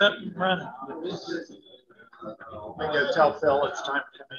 And run. I go tell Phil it's time to come in.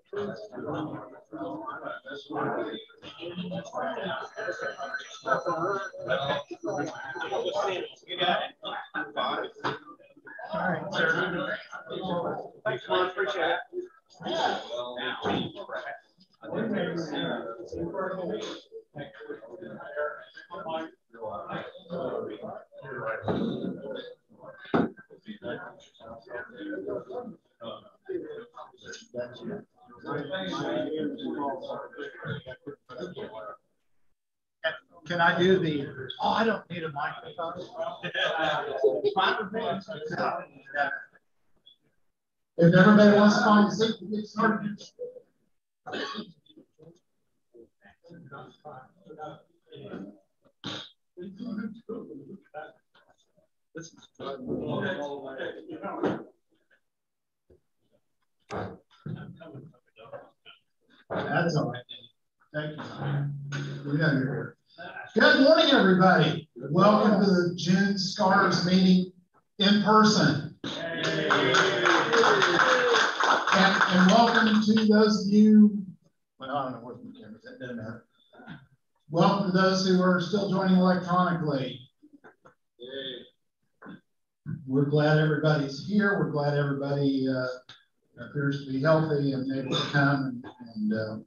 You man. Appreciate Can I do the, oh, I don't need a microphone. If everybody wants to find a seat, we get started. That's all right. Thank you. We know you're here. Good morning, everybody. Welcome to the June SCARS meeting in person. And, and welcome to those of you, well, I don't know what the cameras, that doesn't matter. Welcome to those who are still joining electronically. We're glad everybody's here. We're glad everybody uh, appears to be healthy and able to come and, and uh,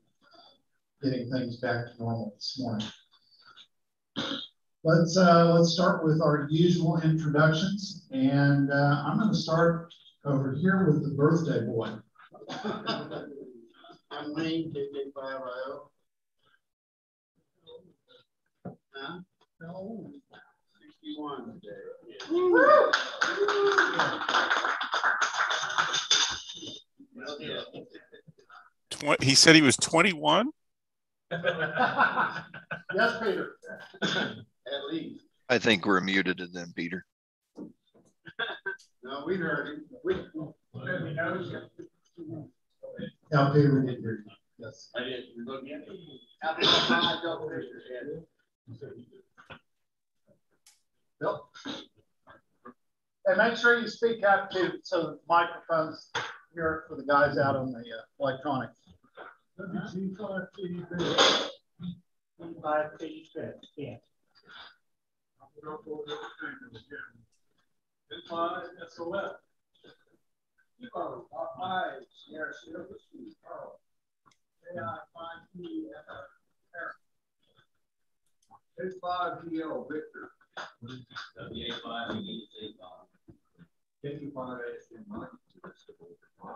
getting things back to normal this morning. Let's uh, let's start with our usual introductions, and uh, I'm going to start over here with the birthday boy. I'm Wayne, KK5IO. Huh? No. 61 today. Tw- he said he was 21. yes, Peter. At least. I think we're muted and then Peter. No, we heard him. We, Yeah, Peter, we did hear you. Yes. I did. You're looking at me. How did I double pictures, Ed? Bill? And make sure you speak up too, so the microphones here for the guys out on the uh, electronics. Five feet, yeah. It's five, GL Victor. W A five, E eight five. Fifty five S in mind.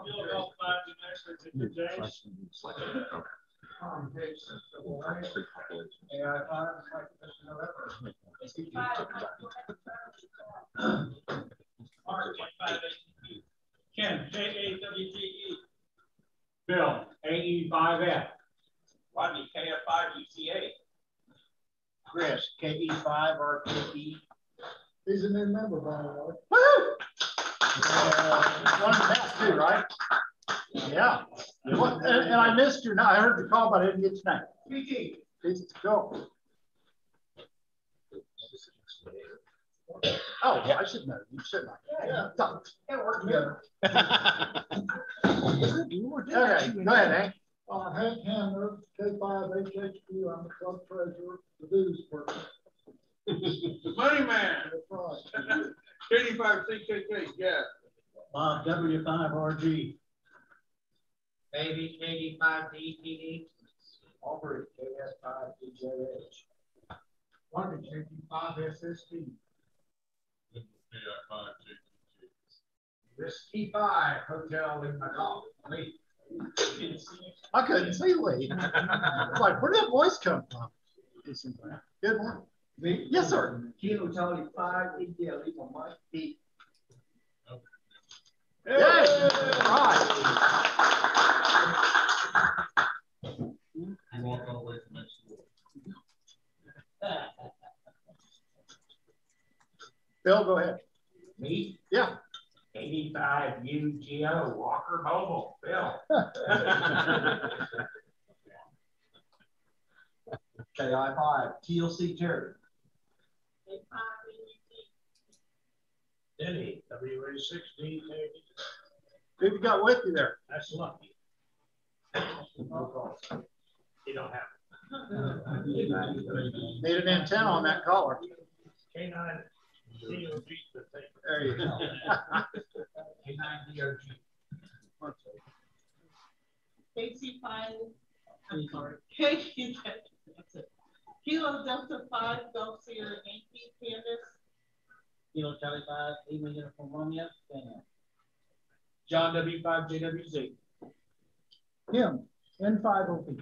You'll help find the next one to James. Congregation. May I find like Mr. November? Mark, five eight. Ken, J A W G E. Bill, A E five F. Rodney, K F five U C A. Chris, K E five R K E. He's a new member, by the way. Woo! Uh, one that too, right? Yeah. And, and I missed your name. I heard the call, but I didn't get your name. Vicky. Please go. Oh, yeah, I should know. You should know. Yeah. Don't. Can't work together. Okay, go ahead, Hank. Uh, Hank Hamner, K5HHQ, I'm the club treasurer, the dues person. Money man. That's right. Thirty-five CKK, yeah. Bob, W five R G. Baby, eighty-five DTD. Aubrey, KS five DJH. One five SST. Risky five, hotel in Macau, me. I couldn't see Lee. It's like, where did that voice come from? Good morning. Me? Yes, sir. Kilo Charlie five, India, Lima Mike, eight. Yes. Right. You walk all the way from next door. Bill, go ahead. Me? Yeah. Eighty-five UGO Walker Mobile, Bill. KI five, TLC Terry. Denny, WA sixteen, Who you got with you there? that's lucky. You don't have. It. Need an antenna on that collar. K nine, DOG, the thing. There you go. K nine DOG. Casey five, I'm sorry, Casey, that's it. Kilo Delta five, Gulf Sierra Yankee, Candace. Kilo Charlie five, Lima Uniform Romeo, Daniel. John W five JWZ. Kim, N five O P.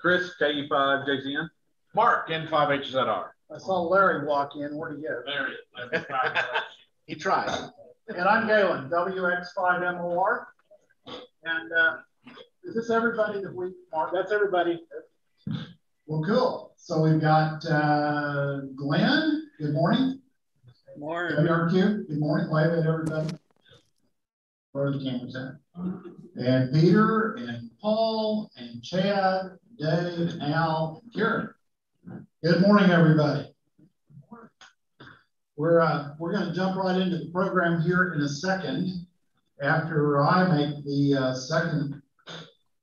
Chris, KU five, JZN. Mark, N five HZR. I saw Larry walk in. Where'd he go? Larry. He tried. And I'm Galen, WX5MOR. And uh, is this everybody that we, Mark? That's everybody. Well, cool. So we've got uh, Glenn. Good morning. More. WRQ. Good morning. Wave at everybody. Where are the cameras at? And Peter and Paul and Chad, Dave, Al, and Karen. Good morning, everybody. We're, uh, we're going to jump right into the program here in a second after I make the uh, second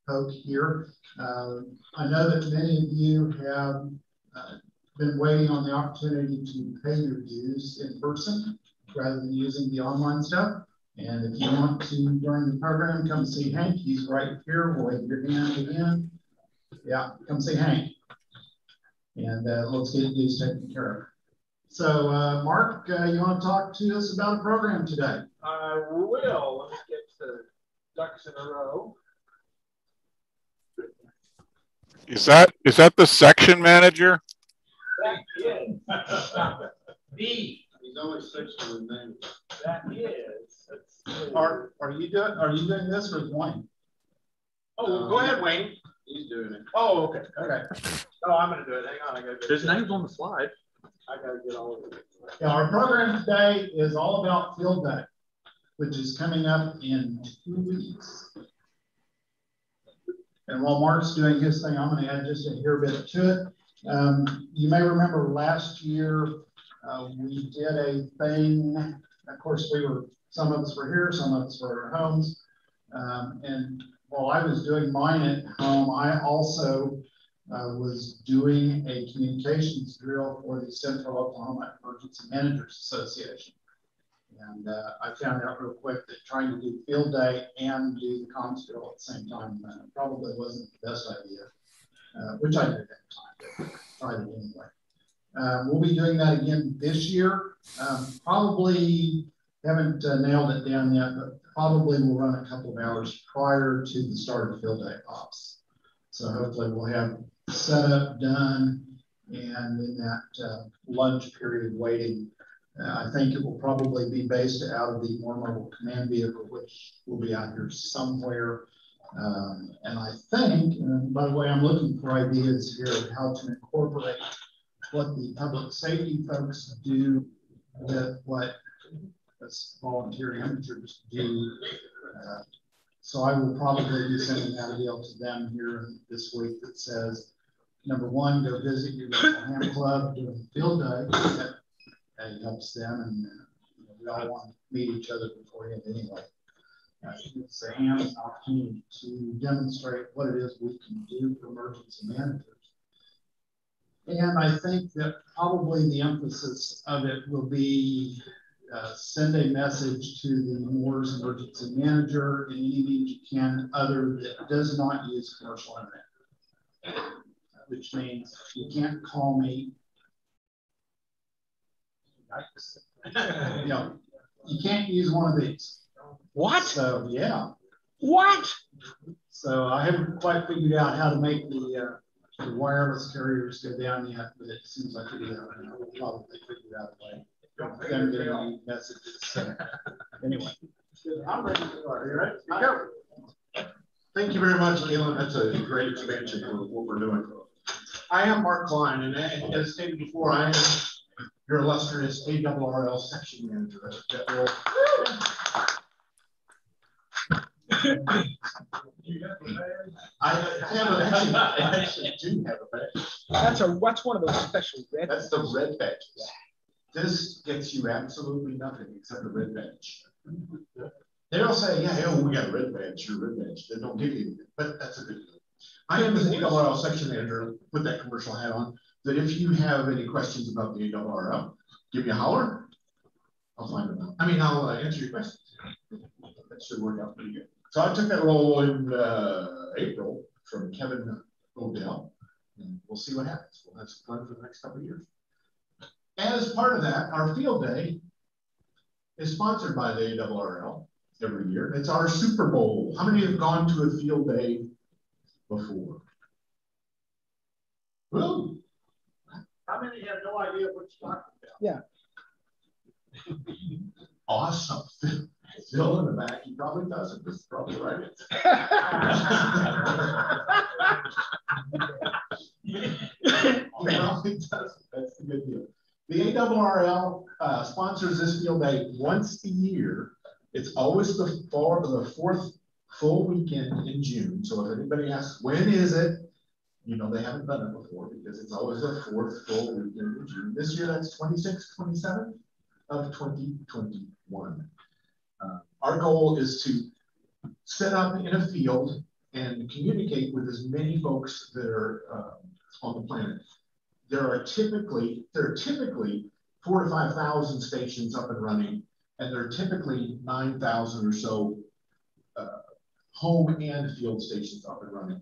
poke here. Uh, I know that many of you have uh, been waiting on the opportunity to pay your dues in person rather than using the online stuff. And if you want to, during the program, come see Hank. He's right here. Wave your hand again. Yeah, come see Hank. And uh, let's get these taken care of. So, uh, Mark, uh, you want to talk to us about a program today? I will, let me get the ducks in a row. Is that, is that the section manager? That is. B, He's only six to the name. that is. Are, are you doing, are you doing this or is Wayne? Oh, well, go ahead, Wayne. He's doing it. Oh, okay. Okay. Oh, I'm gonna do it. Hang on, I gotta get. His name's on the slide. I gotta get all of it. Yeah, our program today is all about Field Day, which is coming up in two weeks. And while Mark's doing his thing, I'm going to add just a hair bit to it. Um, you may remember last year uh, we did a thing. Of course, we were some of us were here, some of us were at our homes. Um, and while I was doing mine at home, I also uh, was doing a communications drill for the Central Oklahoma Emergency Managers Association. And uh, I found out real quick that trying to do field day and do the comms drill at the same time uh, probably wasn't the best idea, uh, which I did at the time, tried it anyway. Um, we'll be doing that again this year. Um, probably haven't uh, nailed it down yet, but probably we'll run a couple of hours prior to the start of field day ops. So hopefully we'll have setup done and in that uh, lunch period waiting uh, I think it will probably be based out of the Moore mobile command vehicle, which will be out here somewhere. Um, and I think, and by the way, I'm looking for ideas here of how to incorporate what the public safety folks do with what us volunteer amateurs do. Uh, so I will probably be sending out a deal to them here this week that says, number one, go visit your local ham club during field day and helps them. And uh, you know, we all want to meet each other beforehand anyway. Uh, it's a hands opportunity to demonstrate what it is we can do for emergency managers. And I think that probably the emphasis of it will be uh, send a message to the Moore's emergency manager in any means you can other that does not use commercial internet, which means you can't call me you know, you can't use one of these. What? So yeah, What? So I haven't quite figured out how to make the, uh, the wireless carriers go down yet, but it seems like it is. I will probably figure out a way. of Them getting any messages. So, Anyway. I'm ready to start. You ready? Go. Thank you very much, Leland. That's a great expansion of what we're doing. I am Mark Klein, and as stated before, I am your illustrious ARRL section manager. that will- I have a, actually, I actually do have a badge. That's a, what's one of those special red? That's the red badges. This gets you absolutely nothing except a red badge. They'll say, yeah, oh, we got a red badge, your red badge. They don't give you anything, but that's a good thing. I am the ARRL section manager, put that commercial hat on, that if you have any questions about the ARRL, give me a holler. I'll find them out. I mean, I'll uh, answer your questions. That should work out pretty good. So I took that role in uh, April from Kevin O'Dell, and we'll see what happens. We'll have some fun for the next couple of years. As part of that, our field day is sponsored by the ARRL every year. It's our Super Bowl. How many have gone to a field day before? Woo! How many have no idea what you're talking about? Yeah. Awesome. Phil in the back, he probably doesn't. This is probably right. He probably doesn't. That's the good deal. The ARRL uh, sponsors this field day once a year. It's always the, four, the fourth full weekend in June. So if anybody asks, when is it? You know, they haven't done it before because it's always the fourth full weekend in June. This year, that's 26, 27 of 2021. Uh, our goal is to set up in a field and communicate with as many folks that are uh, on the planet. There are typically there are typically four to five thousand stations up and running, and there are typically nine thousand or so uh, home and field stations up and running.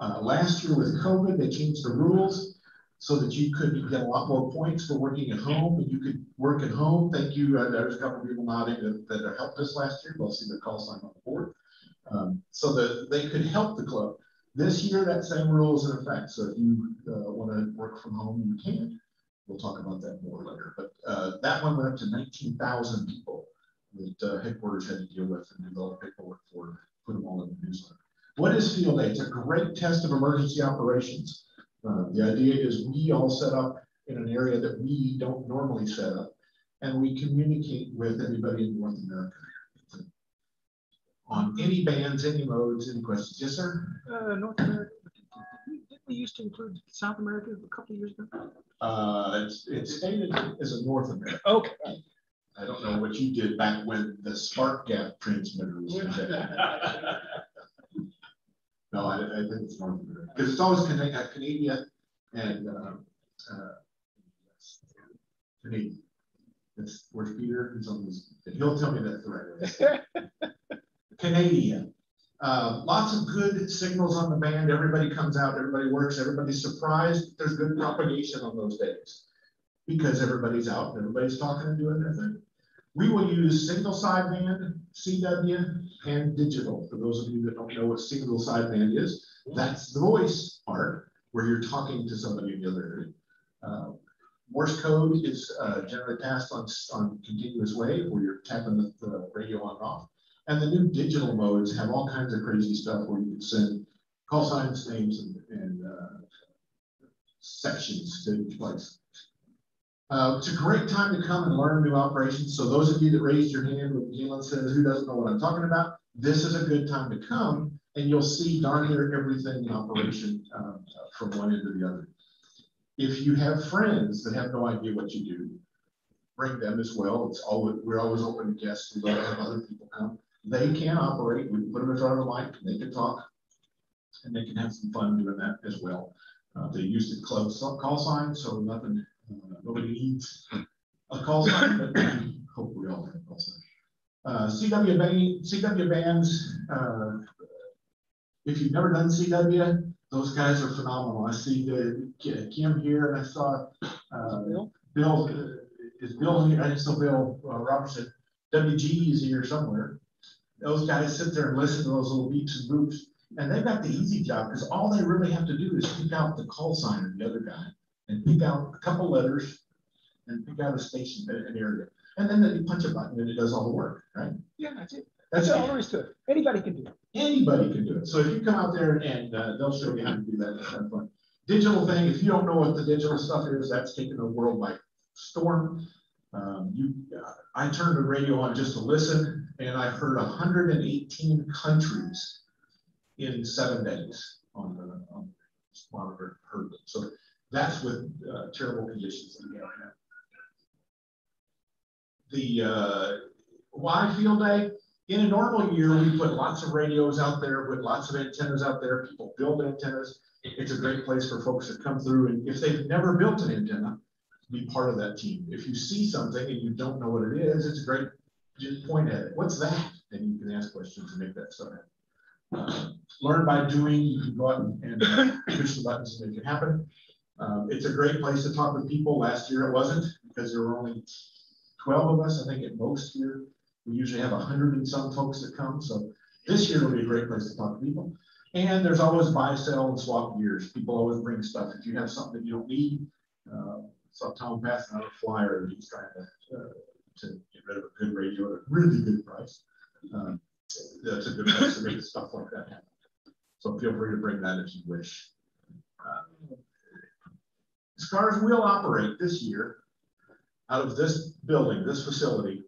Uh, last year with COVID, they changed the rules so that you could get a lot more points for working at home and you could work at home. Thank you. Uh, there's a couple of people nodding that, that helped us last year. We'll see the call sign on the board. Um, so that they could help the club. This year, that same rule is in effect. So if you uh, want to work from home, you can. We'll talk about that more later. But uh, that one went up to 19,000 people that uh, headquarters had to deal with and develop paperwork for, put them all in the newsletter. What is field day? It's a great test of emergency operations. Uh, the idea is we all set up in an area that we don't normally set up, and we communicate with everybody in North America. On any bands, any modes, any questions? Yes, sir? Uh, North America, didn't we used to include South America a couple of years ago? Uh, it's, it's stated as a North America. Okay. I don't know what you did back when the spark gap transmitter was invented. No, I, I think it's North America because it's always uh, Canada and uh, uh, Canadian. It's where's Peter? He's on this. He'll tell me that's the right way. Canadian. Uh, lots of good signals on the band. Everybody comes out, everybody works, everybody's surprised. There's good propagation on those days because everybody's out and everybody's talking and doing their thing. We will use single sideband, CW, and digital. For those of you that don't know what single sideband is, that's the voice part where you're talking to somebody in the other area. Uh, Morse code is uh, generally passed on, on continuous wave where you're tapping the, the radio on and off. And the new digital modes have all kinds of crazy stuff where you can send call signs, names, and, and uh, sections to each place. Uh, it's a great time to come and learn new operations. So those of you that raised your hand when Keelan says, who doesn't know what I'm talking about, this is a good time to come and you'll see darn near everything in operation um, from one end to the other. If you have friends that have no idea what you do, bring them as well. It's always, we're always open to guests. We love to have other people come. They can operate. We put them in front of the mic. They can talk, and they can have some fun doing that as well. Uh, they use the club call sign, so nothing, nobody needs a call sign, but hope we all have a call sign. Uh, CW, band, CW bands, uh, if you've never done CW, those guys are phenomenal. I see the Kim here, and I saw uh, Bill. Bill uh, is Bill here. I saw Bill uh, Robertson. WG is here somewhere. those guys sit there and listen to those little beeps and boops. And they've got the easy job because all they really have to do is pick out the call sign of the other guy and pick out a couple letters and pick out a station, an area. And then you punch a button and it does all the work, right? Yeah, that's it. That's That's all it. there is to it. Anybody can do it. Anybody can do it. So if you come out there and uh, they'll show you how to do that, it's kind of fun. Digital thing, if you don't know what the digital stuff is, that's taken the world by storm. Um, you, uh, I turned the radio on just to listen, and I heard 118 countries in seven days on the on monitor heard them. So that's with uh, terrible conditions in have now. The uh, why field day? In a normal year, we put lots of radios out there, put lots of antennas out there. People build antennas. It's a great place for folks to come through, and if they've never built an antenna, be part of that team. If you see something and you don't know what it is, it's a great just point at it. What's that? And you can ask questions and make that stuff happen. Uh, learn by doing. You can go out and, and push the buttons and make it happen. Um, it's a great place to talk with people. Last year it wasn't because there were only 12 of us, I think, at most here. We usually have 100 and some folks that come. So this year will be a great place to talk to people. And there's always buy, sell, and swap gears. People always bring stuff. If you have something that you don't need, uh, saw Tom passing out a flyer that he's trying to, uh, to get rid of a good radio at a really good price. Um, that's a good place to make stuff like that happen. So feel free to bring that if you wish. SCARS will operate this year out of this building, this facility,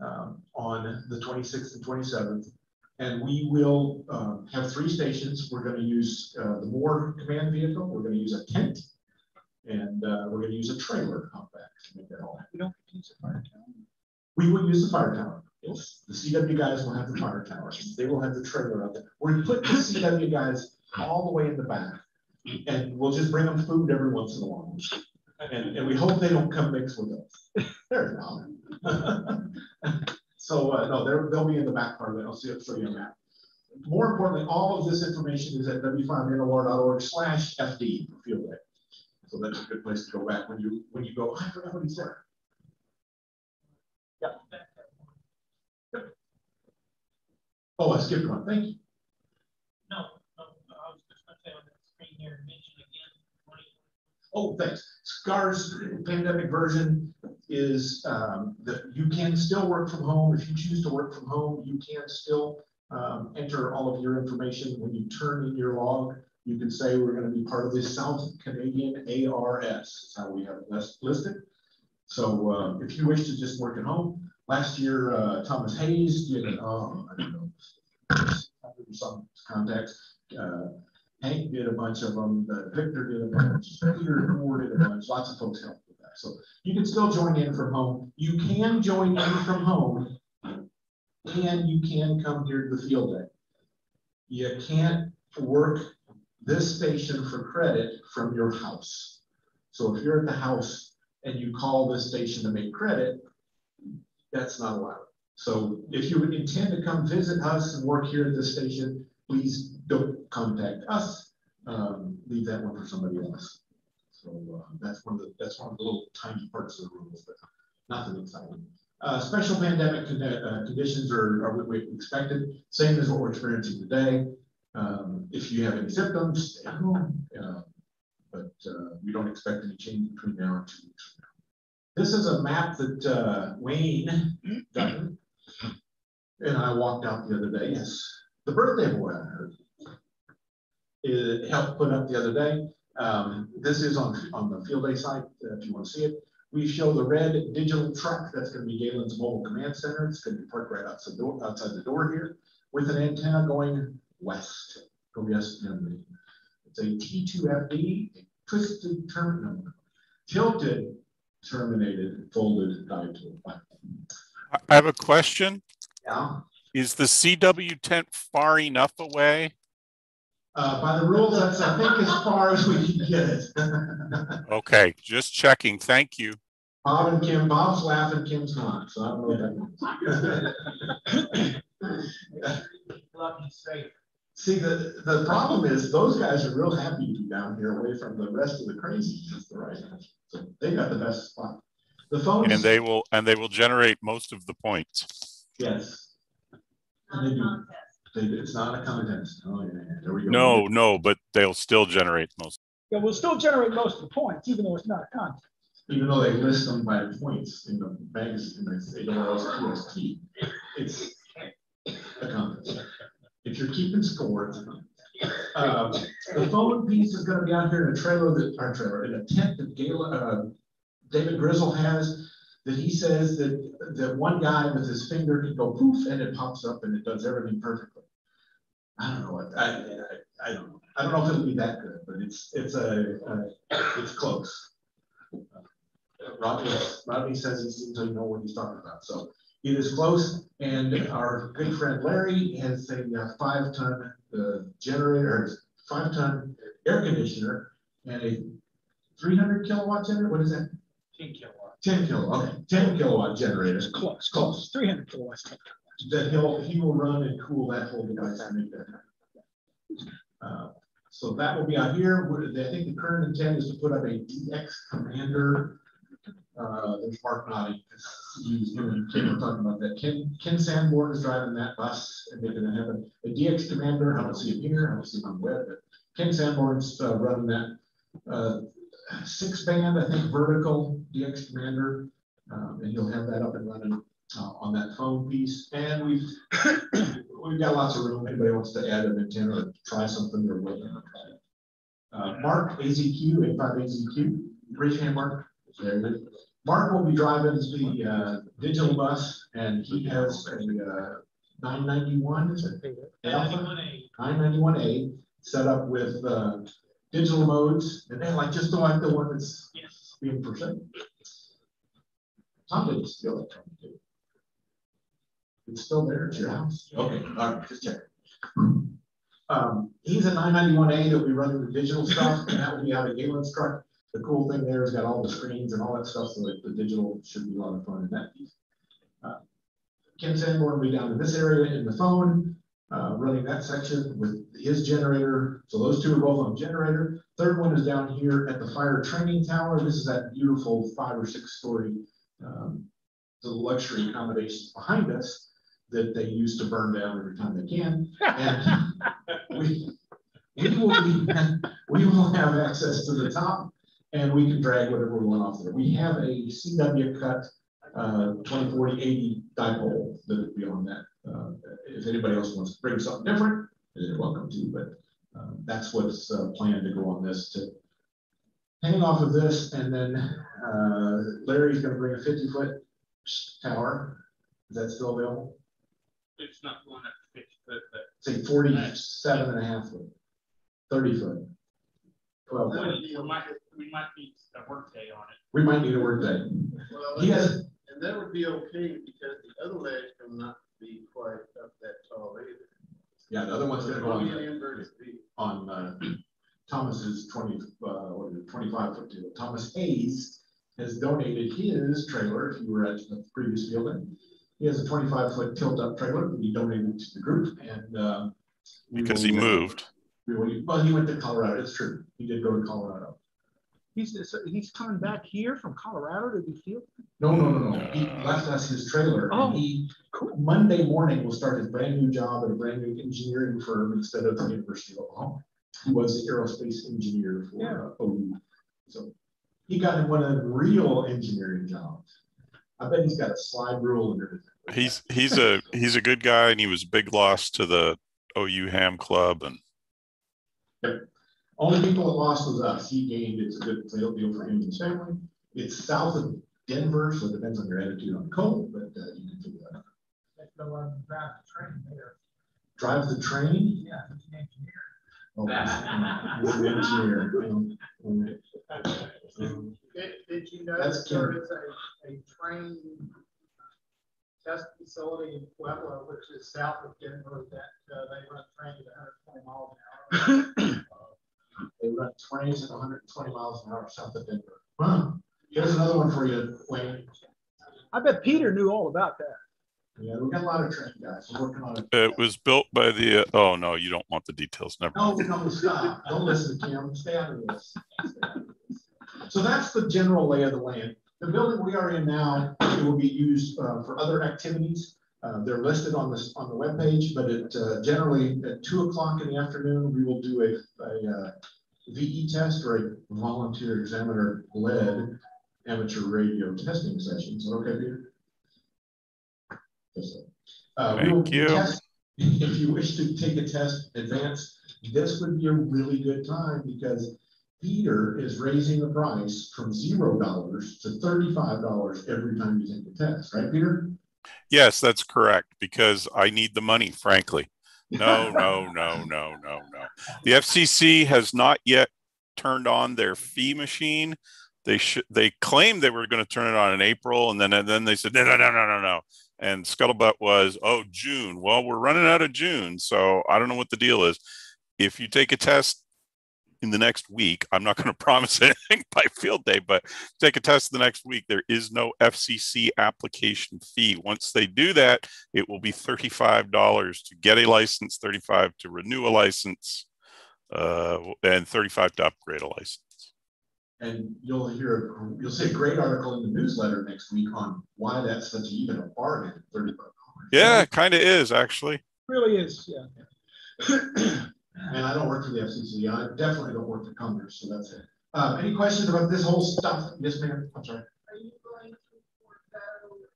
um, on the 26th and 27th. And we will um, have three stations. We're going to use uh, the Moore command vehicle. We're going to use a tent. And uh, we're going to use a trailer out back to make that all happen. We don't use a fire tower. We will use the fire tower. Yes, the CW guys will have the fire tower. They will have the trailer out there. We're putting the CW guys all the way in the back. And we'll just bring them food every once in a while. And, and we hope they don't come mix with us. There's no. So, uh, no, they'll be in the back part of it. I'll see, show you a map. More importantly, all of this information is at w5nor.org slash FD for field day. So that's a good place to go back when you, when you go, I forgot what he said. Yep. Oh, I skipped one. Thank you. No, no, I was just gonna say Oh, thanks. SCAR's pandemic version is um, that you can still work from home. If you choose to work from home, you can still um, enter all of your information. When you turn in your log, you can say we're going to be part of the South Canadian ARS. That's how we have it listed. So uh, if you wish to just work at home, last year uh, Thomas Hayes did, um, I don't know, some contacts. Uh, Hank did a bunch of them, uh, Victor did a bunch, Peter Moore did a bunch, lots of folks helped with that. So you can still join in from home. You can join in from home and you can come here to the field day. You can't work this station for credit from your house. So if you're at the house and you call this station to make credit, that's not allowed. So if you intend to come visit us and work here at this station, please contact us. Um, leave that one for somebody else. So uh, that's one of the that's one of the little tiny parts of the rules, but nothing exciting. Uh, special pandemic con uh, conditions are, are what we expected, same as what we're experiencing today. Um, if you have any symptoms, stay home. Uh, but uh, we don't expect any change between now and two weeks from now. This is a map that uh, Wayne done, and I walked out the other day. Yes, the birthday boy I heard it helped put up the other day. Um, this is on, on the field day site, uh, if you want to see it. We show the red digital truck. That's going to be Galen's mobile command center. It's going to be parked right outside the door, outside the door here with an antenna going west. Go west. It's a T2FD, twisted terminal, tilted, terminated, folded dipole platform. I have a question. Yeah. Is the CW tent far enough away? Uh, by the rules, that's, I think, as far as we can get it. Okay, just checking. Thank you. Bob and Kim, Bob's laughing, Kim's not, so I don't know what that means. See, the, the problem is those guys are real happy to be down here away from the rest of the crazies, is the right answer. So they got the best spot. The phone. And they will, and they will generate most of the points. Yes. Not they a do. contest. They, it's not a contest. Oh, yeah, yeah, there we go. No, no, but they'll still generate most. Yeah, we'll still generate most of the points, even though it's not a contest. Even though they list them by points in the magazine, they say QST, it's a contest. If you're keeping score, it's a contest. Um, the phone piece is gonna be out here in a trailer that, our trailer, in a tent that Galen, uh, David Grizzle has, that he says that, that one guy with his finger can go poof and it pops up and it does everything perfectly. I don't know what, I, I, I don't know. I don't know if it'll be that good, but it's, it's a, uh, it's close. Rodney, Rodney says he seems to know what he's talking about, so it is close, and our good friend Larry has a uh, five-ton uh, generator, five-ton air conditioner, and a three hundred kilowatt generator, what is that? Ten kilowatt. Ten kilo, okay, ten kilowatt generator. It's close, close, three hundred kilowatts. That he'll, he will run and cool that whole device and make that happen. So that will be out here, What- I think the current intent is to put up a DX Commander. Uh, there's Mark because he's, and Ken were talking about that, Ken, Ken Sanborn is driving that bus, and gonna have a, a DX Commander, I don't see him here, I don't see him on web, but Ken Sanborn's, uh, running that. Uh, six band, I think vertical DX Commander, um, and he'll have that up and running, uh, on that phone piece, and we've, we've got lots of room, anybody wants to add an antenna or try something or whatever. Uh, Mark, AZQ, eight five AZQ, raise your hand, Mark. Very good. Mark will be driving the, uh, digital bus, and he has a, uh, nine ninety-one, is it? Alpha? Nine ninety-one A, set up with, uh, digital modes, and then like, just like the one that's Yes. being presented. Tom didn't steal it from you. did he? It's still there at your house? Okay, all right, just check. Um, he's a nine ninety-one A that we run the digital stuff, and that will be out of Galen's truck. The cool thing there is got all the screens and all that stuff, so that the digital should be a lot of fun in that piece. Uh, Ken Sanborn will be down in this area in the phone, uh, running that section with his generator. So those two are both on generator. Third one is down here at the fire training tower. This is that beautiful five or six story, um, the luxury accommodations behind us that they use to burn down every time they can. And we, we will be, we will have access to the top and we can drag whatever we want off there. We have a CW cut, uh, 2040 80 dipole that would be on that. Uh, if anybody else wants to bring something different, they're welcome to, but, um, that's what's, uh, planned to go on this to hang off of this and then, uh, Larry's gonna bring a fifty foot tower. Is that still available? It's not going up to fifty foot, but say 47 and a half foot, 30 foot. Twelve foot. we might, we might need a work day on it. We might need a word day. Well, He has, and that would be okay because the other ledge will not be quite up that tall either. yeah, the other one's gonna go It'll be an on, inverted V. on, uh, Thomas's 20, uh, what is it, 25 foot deal. Thomas Hayes has donated his trailer, if you were at the previous building. He has a 25 foot tilt up trailer that he donated to the group and, um. we Because he moved. we will- Well, he went to Colorado, it's true. He did go to Colorado. He's, so he's coming back here from Colorado to do field. No, no, no, no. He left us his trailer Oh, and he, Monday morning will start his brand new job at a brand new engineering firm instead of the University of Oklahoma. He was the aerospace engineer for uh, OU. So he got one of the real engineering jobs. I bet he's got a slide rule and everything. He's he's a he's a good guy, and he was a big loss to the OU Ham Club, and Only people that lost was us. He gained, it's a good deal deal for him and his family. It's south of Denver, so it depends on your attitude on cold, but uh, you can figure that out. That's the drive the train there. Drive the train, Yeah, he's an engineer. Oh, he's he's an engineer. Did, did you That's notice there Kim. is a, a train test facility in Pueblo, which is south of Denver, that, uh, they run trains at hundred and twenty miles an hour. They run trains at hundred and twenty miles an hour south of Denver. Huh. Here's another one for you, Wayne. I bet Peter knew all about that. Yeah, we got a lot of train guys. We're working on it. it was built by the. Uh, oh no, you don't want the details. Never. No, no, stop. Don't listen to Kim. Stay out of this. Stay out of this. So that's the general lay of the land. The building we are in now, it will be used uh, for other activities. Uh, they're listed on this, on the webpage, but it, uh, generally at two o'clock in the afternoon, we will do a, a, uh, VE test or a volunteer examiner led amateur radio testing session. Is that okay, Peter? Uh, we will Thank you. test- If you wish to take a test advance, this would be a really good time because Peter is raising the price from zero dollars to thirty-five dollars every time you take the test, right, Peter? Yes, that's correct, because I need the money, frankly. No, no, no, no, no, no. The FCC has not yet turned on their fee machine. They should, they claimed they were going to turn it on in April and then, and then they said, no, no, no, no, no, no. And scuttlebutt was, oh, June. Well, we're running out of June. So I don't know what the deal is. If you take a test in the next week, I'm not going to promise anything by field day, but take a test the next week. There is no FCC application fee. Once they do that, it will be $35 to get a license, 35 to renew a license, uh, and 35 to upgrade a license. And you'll hear, you'll see a great article in the newsletter next week on why that's such even a bargain, thirty-five dollars. Yeah, it kind of is actually. Really is, yeah. And I don't work for the FCC. I definitely don't work for Congress, so that's it. Uh, any questions about this whole stuff? Yes, ma'am. I'm sorry. Are you going to forego a,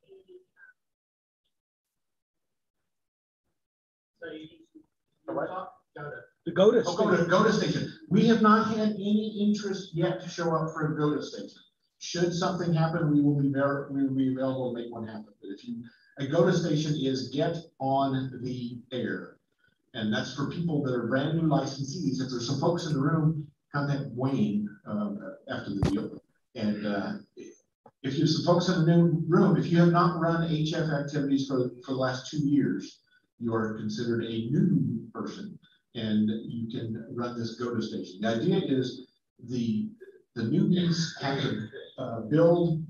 So you, you All right. talk, go to The GOTA Oh, go to, station. We have not had any interest yet to show up for a go to station. Should something happen, we will be there, we will be available to make one happen. But if you, a go to station is get on the air. And that's for people that are brand new licensees. If there's some folks in the room, contact Wayne, um, after the deal. And, uh, if have some folks in the new room, if you have not run HF activities for, for the last two years, you are considered a new person and you can run this go-to station. The idea is the, the newbies have to uh, build,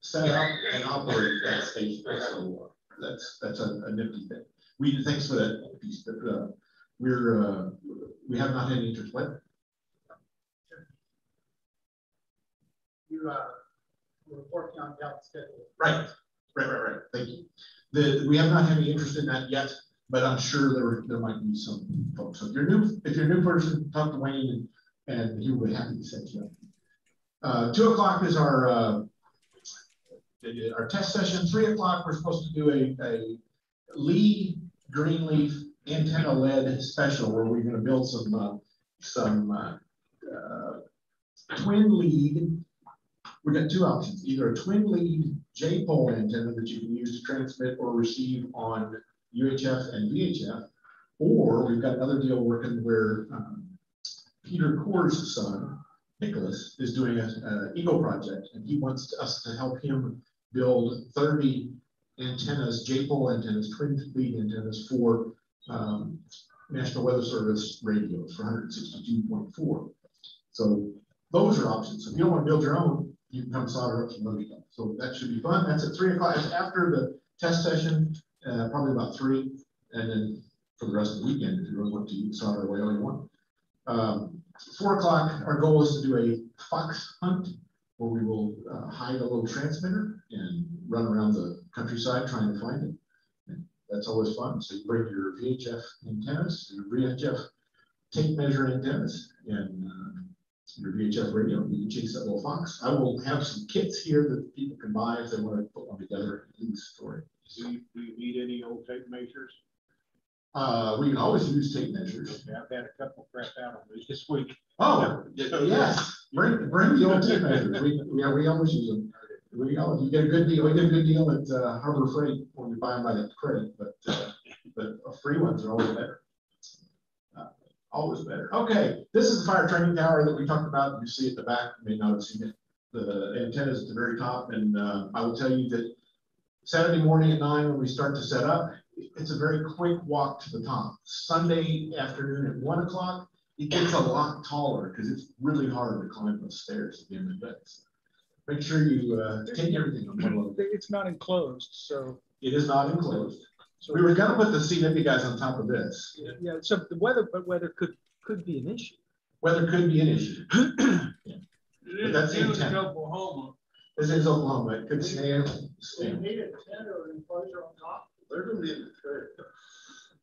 set up, and operate that station. So that's, that's a, a nifty thing. We, thanks for that piece, but, uh, we're, uh, we have not had any interest, what? you, uh, we're working on the schedule. Right, right, right, right, thank you. The, we have not had any interest in that yet, but I'm sure there, there might be some folks. So if you're new, if you're a new person, talk to Wayne and, and he would be happy to set you up. Uh, two o'clock is our, uh, our test session. Three o'clock, we're supposed to do a, a Lee Greenleaf antenna led special where we're gonna build some, uh, some, uh, uh, twin lead. We've got two options, either a twin lead J pole antenna that you can use to transmit or receive on UHF and VHF, or we've got another deal working where um, Peter Core's son, Nicholas, is doing a, a Eagle project, and he wants us to help him build 30 antennas, J pole antennas, twin lead antennas for um, National Weather Service radios for 162.4. So those are options. So if you don't want to build your own, you can come solder up some other stuff. So that should be fun. That's at three o'clock. It's after the test session, uh, probably about three. And then for the rest of the weekend, if you really want to, solder away all you want. Um, four o'clock, our goal is to do a fox hunt where we will uh, hide a little transmitter and run around the countryside trying to find it. And that's always fun. So you bring your VHF antennas, your VHF tape measure antennas, and uh, your VHF radio, you can chase that little fox. I will have some kits here that people can buy if they want to put one together and use for it. Do you, do you need any old tape measures? Uh, we can always use tape measures. Okay, I've had a couple crap out on me this week. Oh, y- yes, bring, bring the old tape measures. We, yeah, we always use them. We always, you get a good deal, we get a good deal at, uh, Harbor Freight when you buy them by the credit, but, uh, but free ones are always better. Uh, Always better. Okay, this is the fire training tower that we talked about. You see at the back, you may not have seen it. The antenna is at the very top, and, uh, I will tell you that Saturday morning at nine, when we start to set up, it's a very quick walk to the top. Sunday afternoon at one o'clock, it gets a lot taller because it's really hard to climb those stairs at the end of the day. So Make sure you uh, take everything on one level. It's not enclosed, so. It is not enclosed. so We were gonna put the CW guys on top of this. Yeah, so the weather, but weather could, could be an issue. Weather could be an issue. But that's the intent. Oklahoma. This is Oklahoma. It could stay. We stay. need a tent or enclosure on top. They're gonna be in the trade.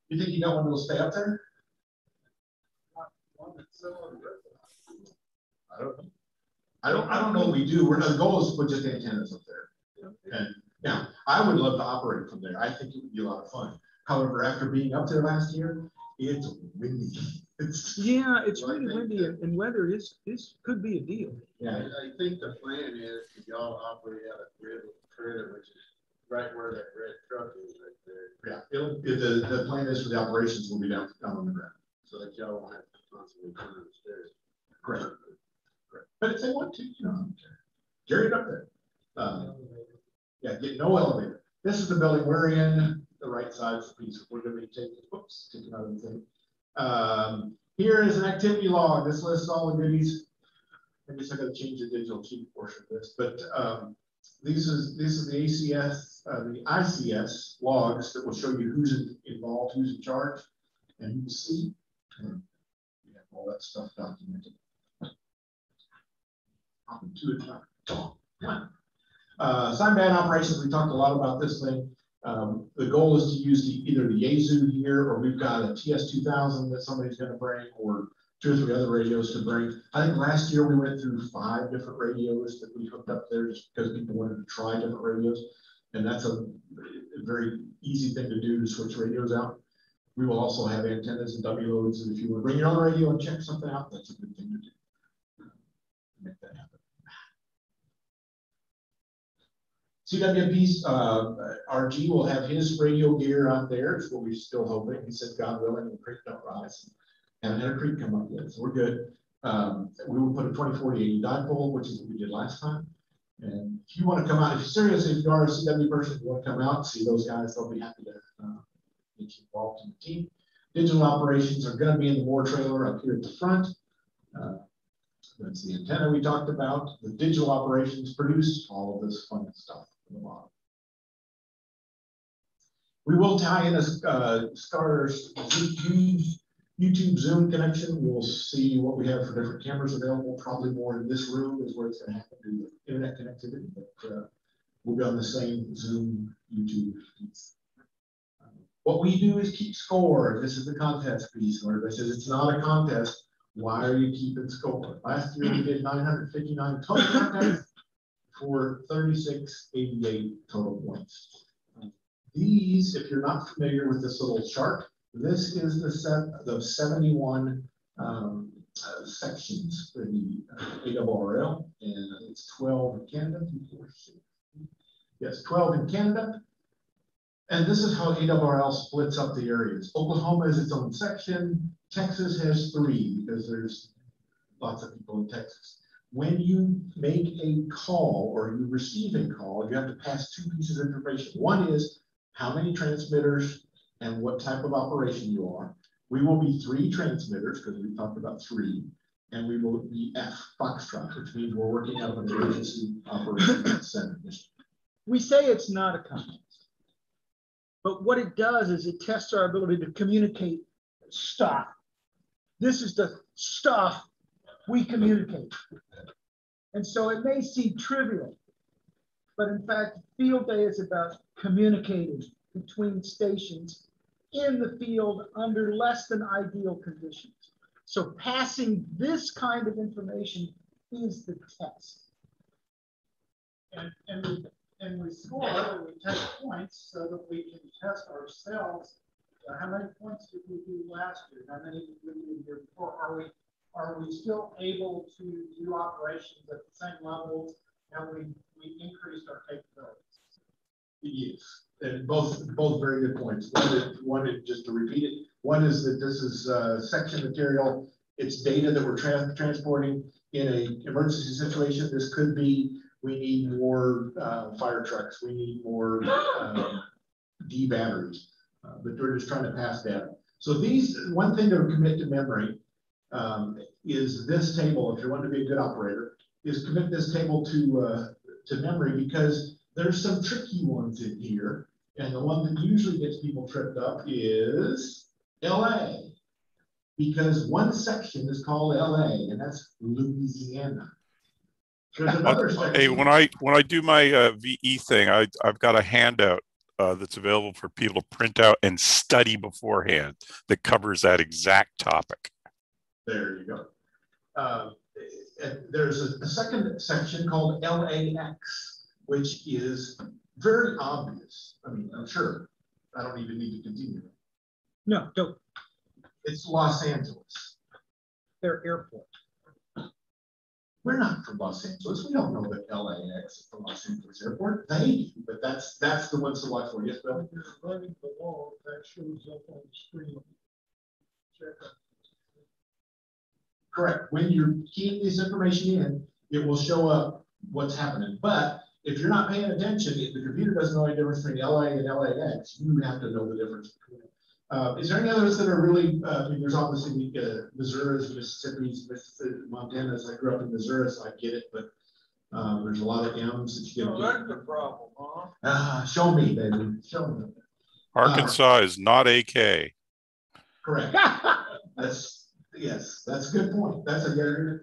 You think you don't want to stay up there? One that's similar to this. I don't know. I don't, I don't know what we do. We're, the goal is to put just antennas up there. And now, I would love to operate from there. I think it would be a lot of fun. However, after being up there last year, it's windy. It's, Yeah, it's Well, really think windy that- and, and weather is, is, could be a deal. I, yeah, I think the plan is for y'all operate out of grid trailer, which is right where that red truck is right there, yeah. It'll, the, the plan is for the operations will be down, down on the ground. so that y'all won't have to constantly turn the stairs. Correct. But if they want to, you know, carry it up there. Um, yeah, get no elevator. This is the building we're in, the right the piece. We're gonna be taking, whoops, taking out of the thing. Um, here is an activity log. This lists all the goodies. I guess I gotta change the digital cheat portion of this, but, um, is, this is the ACS, uh, the ICS logs that will show you who's in- involved, who's in charge, and who's see. We have all that stuff documented. To now. Uh, sideband operations, we talked a lot about this thing. Um, the goal is to use the, either the Yaesu here, or we've got a TS two thousand that somebody's gonna bring, or two or three other radios to bring. I think last year we went through five different radios that we hooked up there just because people wanted to try different radios. And that's a, a very easy thing to do to switch radios out. We will also have antennas and W loads, and if you want to bring your own radio and check something out, that's a good thing to do. Make that happen. CWP's, uh, RG will have his radio gear out there, is what we're still hoping. He said, God willing, the creek don't rise. Haven't had a creek come up yet, so we're good. Um, we will put a 2040 dipole, which is what we did last time. And if you want to come out, if you're serious, if you are a CW person, you want to come out, see those guys, they'll be happy to, uh, get you involved in the team. Digital operations are gonna be in the war trailer up here at the front. Uh, That's the antenna we talked about. The digital operations produce all of this fun stuff the bottom. We will tie in a, uh, YouTube Zoom connection. We'll see what we have for different cameras available. Probably more in this room is where it's gonna happen due to internet connectivity, but, uh, we'll be on the same Zoom YouTube piece. What we do is keep score. This is the contest piece where everybody says it's not a contest. Why are you keeping score? Last year we did nine hundred fifty-nine total contests for thirty-six eighty-eight total points. These, if you're not familiar with this little chart, this is the set, the seventy-one um, uh, sections for the uh, and it's twelve in Canada. Yes, twelve in Canada, and this is how ARRL splits up the areas. Oklahoma is its own section. Texas has three because there's lots of people in Texas. When you make a call or you receive a call, you have to pass two pieces of information. One is how many transmitters and what type of operation you are. We will be three transmitters because we talked about three, and we will be F Foxtrot, which means we're working out of an emergency operations center. We say it's not a contest. But what it does is it tests our ability to communicate stuff. This is the stuff we communicate. And so it may seem trivial, but in fact, field day is about communicating between stations in the field under less than ideal conditions. So passing this kind of information is the test. And, and we, and we score, and we take points so that we can test ourselves. How many points did we do last year? How many did we do the year before? Are we, are we still able to do operations at the same levels? And we, we increased our capabilities? Yes, and both, both very good points. One is, one is, just to repeat it, one is that this is, uh, section material. It's data that we're tran- transporting in a emergency situation. This could be, we need more, uh, fire trucks, we need more, um, D batteries. Uh, but we're just trying to pass data. So these, one thing to commit to memory, um, is this table, if you want to be a good operator, is commit this table to, uh, to memory because there's some tricky ones in here. And the one that usually gets people tripped up is LA. Because one section is called LA and that's Louisiana. There's another section. Hey, when I when I do my uh, VE thing, I I've got a handout uh, that's available for people to print out and study beforehand that covers that exact topic. There you go. Uh, there's a, a second section called LAX, which is very obvious. I mean, I'm sure I don't even need to continue. No, don't, It's Los Angeles. their airport. We're not from Los Angeles. We don't know that LAX is the Los Angeles airport. They do, but that's that's the one to watch for. Yes, Bill? You're running the law, that shows up on the screen. Check it. Correct. When you're keying this information in, it will show up what's happening. But if you're not paying attention, if the computer doesn't know the difference between LA and LAX, you have to know the difference. Uh, is there any others that are really, uh, I mean, there's obviously uh, Missouri's, Mississippi's, Mississippi, Montana's. I grew up in Missouri, so I get it, but um, there's a lot of M's that you So get. that's the problem, huh? Ah, show me, baby. Show me. Arkansas is not AK. Correct. That's, yes, that's a good point. That's a good,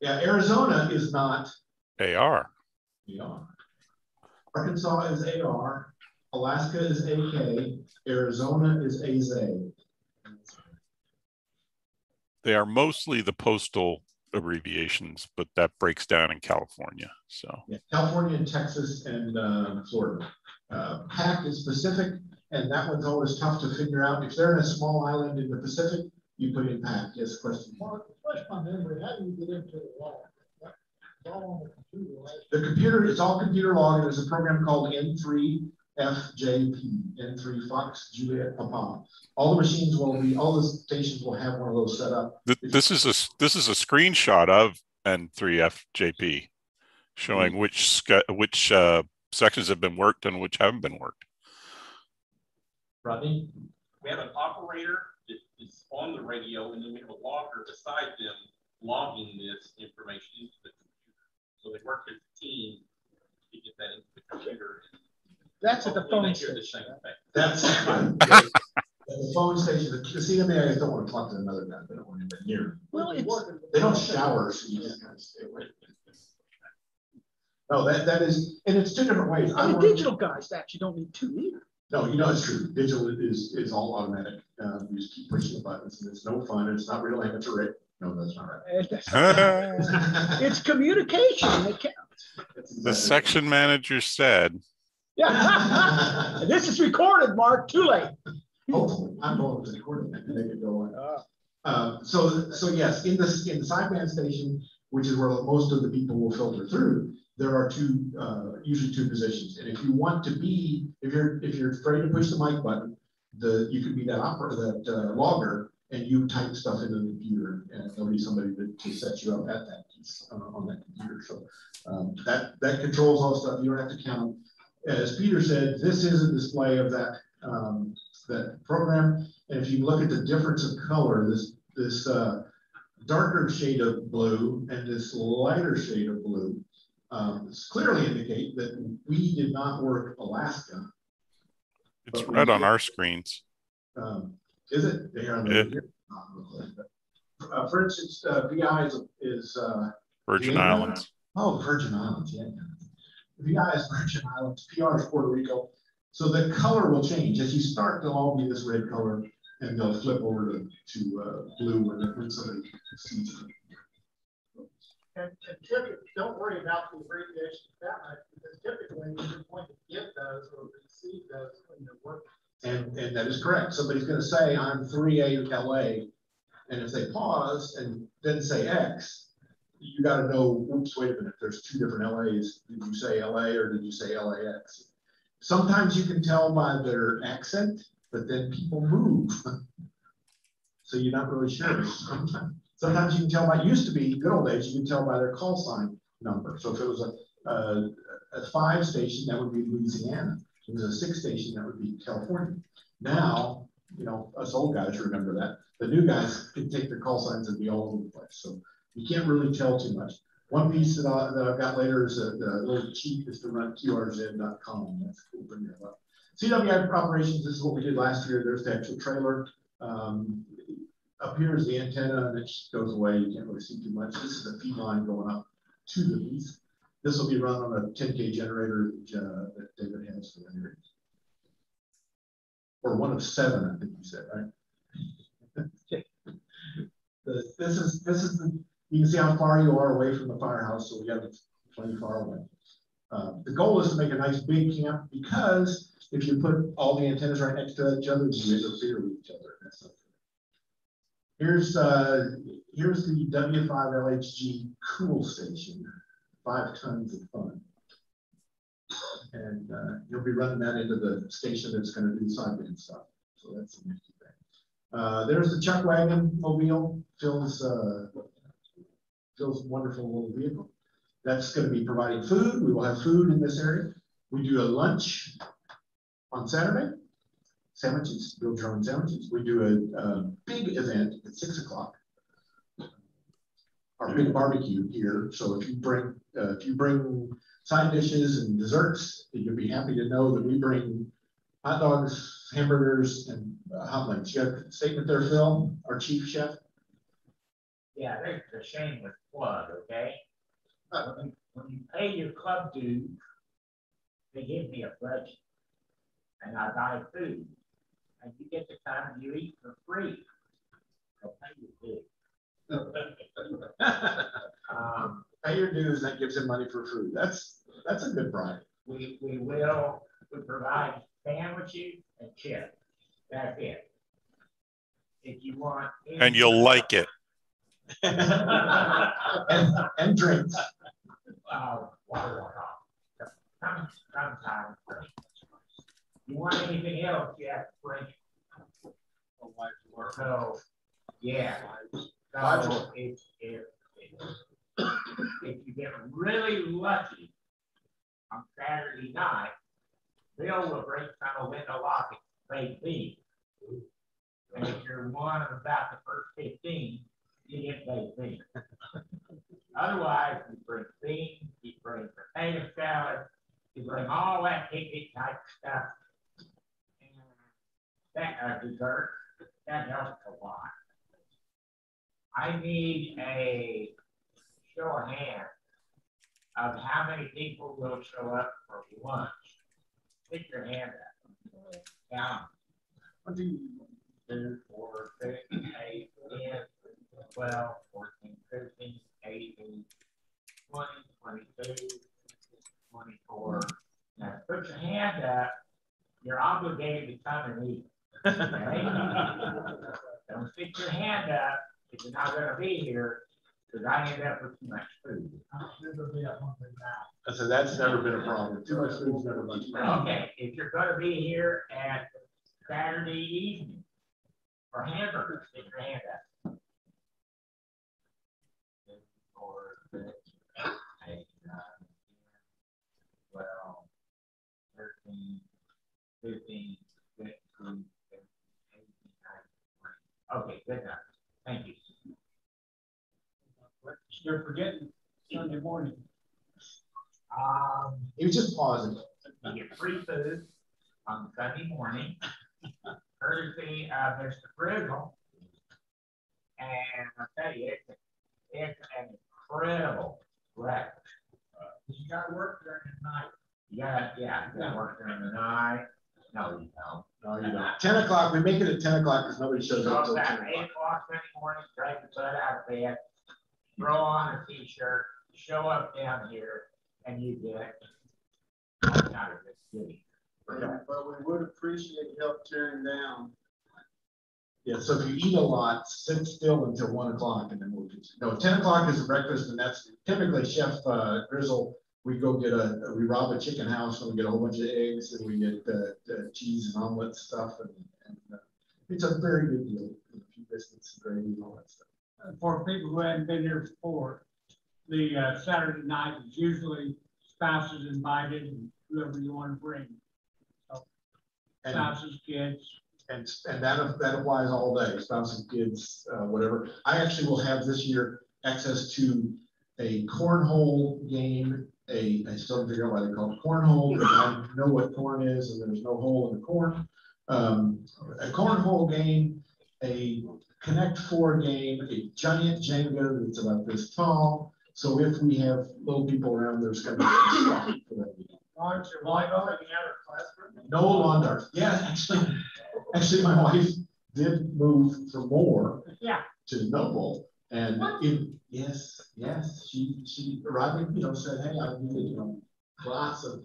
yeah, Arizona is not AR. AR. Arkansas is AR, Alaska is AK, Arizona is AZ. They are mostly the postal abbreviations, but that breaks down in California. So Yeah, California and Texas and uh, Florida. Uh, PAC is Pacific, and that one's always tough to figure out. If they're in a small island in the Pacific, you put in PAC. Yes, question. Mark, refresh my memory, how do you get into the law? It's all on the computer, right? The computer, it's all computer log. There's a program called N3FJP, N3 Fox Juliet Papa. All the machines will be, all the stations will have one of those set up. th- this is a s- this is a screenshot of N3FJP showing which sc- which uh, sections have been worked and which haven't been worked. Rodney? We have an operator that is on the radio, and then we have a logger beside them logging this information into the computer. So they work as a team to get that into the computer. That's at the phone they hear the station. same thing. That's the phone station. The CMA guys don't want to talk to another guy. They don't want to be near. Well, it's. They don't shower, so you just kind of stay away. No, that, that is, and it's two different ways. I mean, work- digital guys actually don't need two either. No, you know, it's true. Digital is, is all automatic. Um, you just keep pushing the buttons and it's no fun. And it's not real amateur. No, that's not right. It's communication that counts. That's exactly- section manager said, Yeah. This is recorded, Mark, too late. Hopefully, I'm going to record it and make it go on. Uh, Uh, so, so yes, in this, in the sideband station, which is where most of the people will filter through, there are two, uh, usually two positions. And if you want to be, if you're, if you're afraid to push the mic button, the, you could be that operator, that uh, logger, and you type stuff into the computer, and there'll be somebody to, to set you up at that piece, uh, on that computer. So, um, that, that controls all stuff. You don't have to count. As Peter said, this is a display of that, um, that program. And if you look at the difference of color, this, this uh, darker shade of blue and this lighter shade of blue um, clearly indicate that we did not work Alaska. It's red on our screens. Um, is it? Here on the- Yeah. here. Not real clear, but, Uh, for instance, uh, VI is, is uh, Virgin. Islands. Oh, Virgin Islands, yeah. VI is Virgin Islands, PR is Puerto Rico. So the color will change. As you start, they'll all be this red color and they'll flip over to, to uh, blue when, when somebody sees them. And, and typically, don't worry about the abbreviation that much, because typically you're going to get those or receive those when you're working. And, and that is correct. Somebody's gonna say, I'm three A LA. And if they pause and then say X, you gotta know, oops, wait a minute, there's two different LAs. Did you say LA or did you say LAX? Sometimes you can tell by their accent, but then people move. So you're not really sure. Sometimes, sometimes you can tell by, used to be, good old days, you can tell by their call sign number. So if it was a, a, a five station, that would be Louisiana. If it was a six station, that would be California. Now, you know, us old guys remember that. The new guys can take their call signs and be all over the place. So you can't really tell too much. One piece that, I, that I've got later is a, a little cheat is to run qrz.com. That's cool. That up. CWI operations, this is what we did last year. There's the actual trailer. Um, up here is the antenna and it just goes away. You can't really see too much. This is the feed line going up to the east. This will be run on a ten K generator uh, that David has for the area. Or one of seven, I think you said, right? The, this is, this is the, you can see how far you are away from the firehouse, so we have it plenty far away. Uh, the goal is to make a nice big camp because if you put all the antennas right next to each other, you interfere with each other. Here's uh, here's the W5LHG cool station, five tons of fun. And uh, you'll be running that into the station that's going to do sideband stuff. So that's a nifty thing. Uh, there's the chuck wagon mobile, Phil's, uh, Phil's wonderful little vehicle. That's going to be providing food. We will have food in this area. We do a lunch on Saturday, sandwiches, build your own sandwiches. We do a, a big event at six o'clock. Our big barbecue here. So if you bring uh, if you bring side dishes and desserts, you'll be happy to know that we bring hot dogs, hamburgers, and uh, hot links. You have a statement there, Phil, our chief chef. Yeah, there's a shameless plug, okay? When you, when you pay your club dues, they give me a budget. And I buy food. And you get the time and you eat for free. They'll pay you big. um, Pay your dues, that gives him money for food. That's that's a good bribe. we, we will, we provide sandwiches and chips. That's it. If you want. And you'll like it. and, and drinks. Uh, water, water. Some- Sometimes. You want anything else, you have to bring. it. So, yeah. So if, if, if, if you get really lucky on Saturday night, Bill will bring some window locket, baked beans. And if you're one of about the first fifteen, you get baked beans. Otherwise, you bring beans, you bring potato salad, you bring all that picnic type stuff. That, uh, dessert, that helps a lot. I need a show of hands of how many people will show up for lunch. Stick your hand up. Count. One, two, four, six, eight, ten, twelve, fourteen, fifteen, eighteen, twenty, twenty-two, twenty-four. Now, put your hand up. You're obligated to come and eat. Don't stick your hand up if you're not going to be here because I end up with too much food. I said that's never been a problem. Too much food's never been a problem. Okay, if you're going to be here at Saturday evening for hamburgers, stick your hand up. Well, 13, 15, 15, Okay, good enough. Thank you. You're forgetting Sunday morning. Um, He was just pausing. you get free food on Sunday morning, courtesy of Mr. Grizzle. And I tell you, it's, it's an incredible breakfast. You gotta work during the night. You got, yeah, you got to work during the night. No, you don't. No, you don't. Ten o'clock, we make it at ten o'clock because nobody shows Show up till ten at eight o'clock. o'clock Sunday morning, drag the butt out of bed, throw on a t-shirt, show up down here, and you get not a good city. But we would appreciate help tearing down. Yeah, so if you eat a lot, sit still until one o'clock and then we'll get, you. no, ten o'clock is breakfast and that's typically Chef uh, Grizzle. We go get a, we rob a chicken house and we get a whole bunch of eggs and we get uh, uh, cheese and omelet stuff and, and uh, it's a very good deal. A few biscuits, gravy and all that stuff. For people who haven't been here before, the uh, Saturday night is usually spouses invited and whoever you want to bring. And, Spouses, kids. and, and that, that applies all day, spouses, kids, uh, whatever. I actually will have this year access to a cornhole game, a, I still figured out why they call it cornhole, I know what corn is and there's no hole in the corn. Um, a cornhole game, a Connect Four game, a giant Jenga that's about this tall, So if we have little people around, there's gonna be some stuff for them to do. Aren't your wife already out classroom? No lawn darts. Yeah, actually, actually, my wife did move from Moore Yeah. to Noble. And it, yes, yes, she, she arrived, you know, said, hey, I needed, you know, lots of.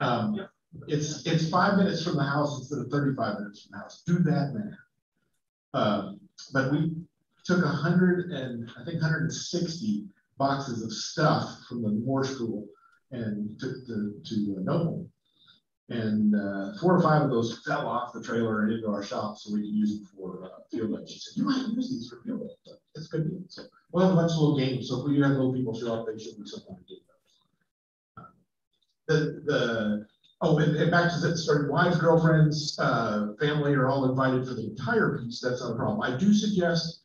Um, it's, it's five minutes from the house instead of thirty-five minutes from the house. Do that now. Um, but we took a hundred and, I think, hundred and sixty boxes of stuff from the Moore School and took to, to Noble. And uh, four or five of those fell off the trailer and into our shop so we could use them for uh, field day. She said, you might use these for field day. It's good. deal. So we'll have a bunch of little games. So if we do have little people show up, they should be something to do. The, the, oh, and, and back to that story, wives, girlfriends, uh, family are all invited for the entire piece. That's not a problem. I do suggest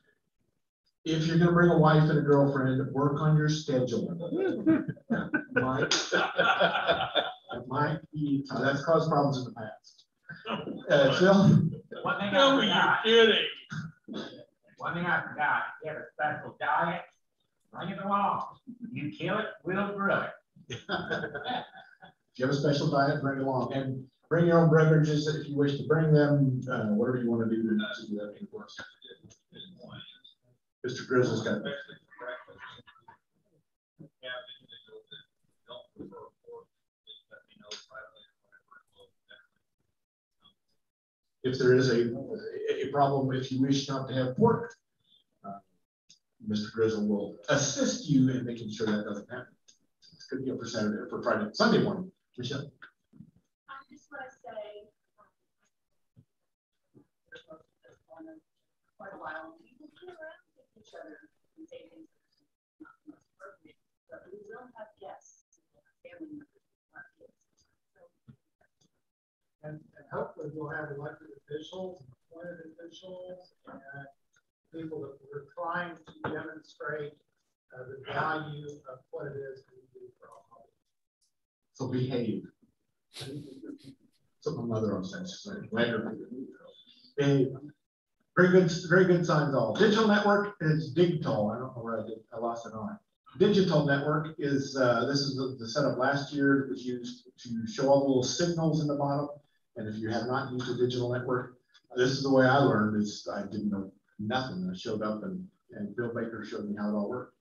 if you're gonna bring a wife and a girlfriend, work on your schedule. Might, it might be, that's caused problems in the past. Uh, Phil? One thing No, I you're forgot, kidding. one thing I forgot, you have a special diet, bring it along. You kill it, we'll grill it. If you have a special diet, bring it along and bring your own beverages if you wish to bring them, uh, whatever you want to do to to do that. of course. Mr. Grizzle's got, if there is a, a problem, if you wish not to have pork, uh, Mr. Grizzle will assist you in making sure that doesn't happen. It's good deal for Saturday, for Friday, Sunday morning. Michelle? I just want to say, quite a while, people sit around with each other and say things that are not appropriate, but we will have guests, family members, not kids. And, and hopefully we'll have elected officials, and appointed officials, and people that we're trying to demonstrate uh, the value of what it is we do for public. So behave. So my mother always says, she's like, "Later." behave. Very good, very good signs all. Digital network is digital. I don't know where I did, I lost an eye. Digital network is, uh, this is the, the setup last year. It was used to show all the little signals in the bottom. And if you have not used a digital network, this is the way I learned is I didn't know nothing. I showed up and, and Bill Baker showed me how it all worked.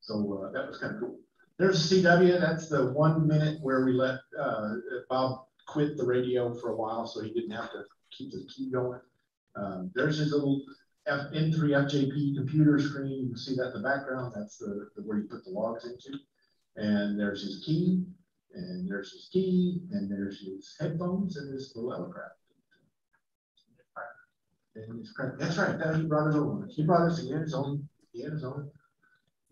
So uh, that was kind of cool. There's CW. That's the one minute where we let uh, Bob quit the radio for a while, so he didn't have to keep the key going. Um, there's his little F N3 FJP computer screen. You can see that in the background. That's the, the where you put the logs into. And there's his key, and there's his key, and there's his headphones and his little aircraft. And he's correct. That's right. That he brought his own. He brought us. He had his own. He had his own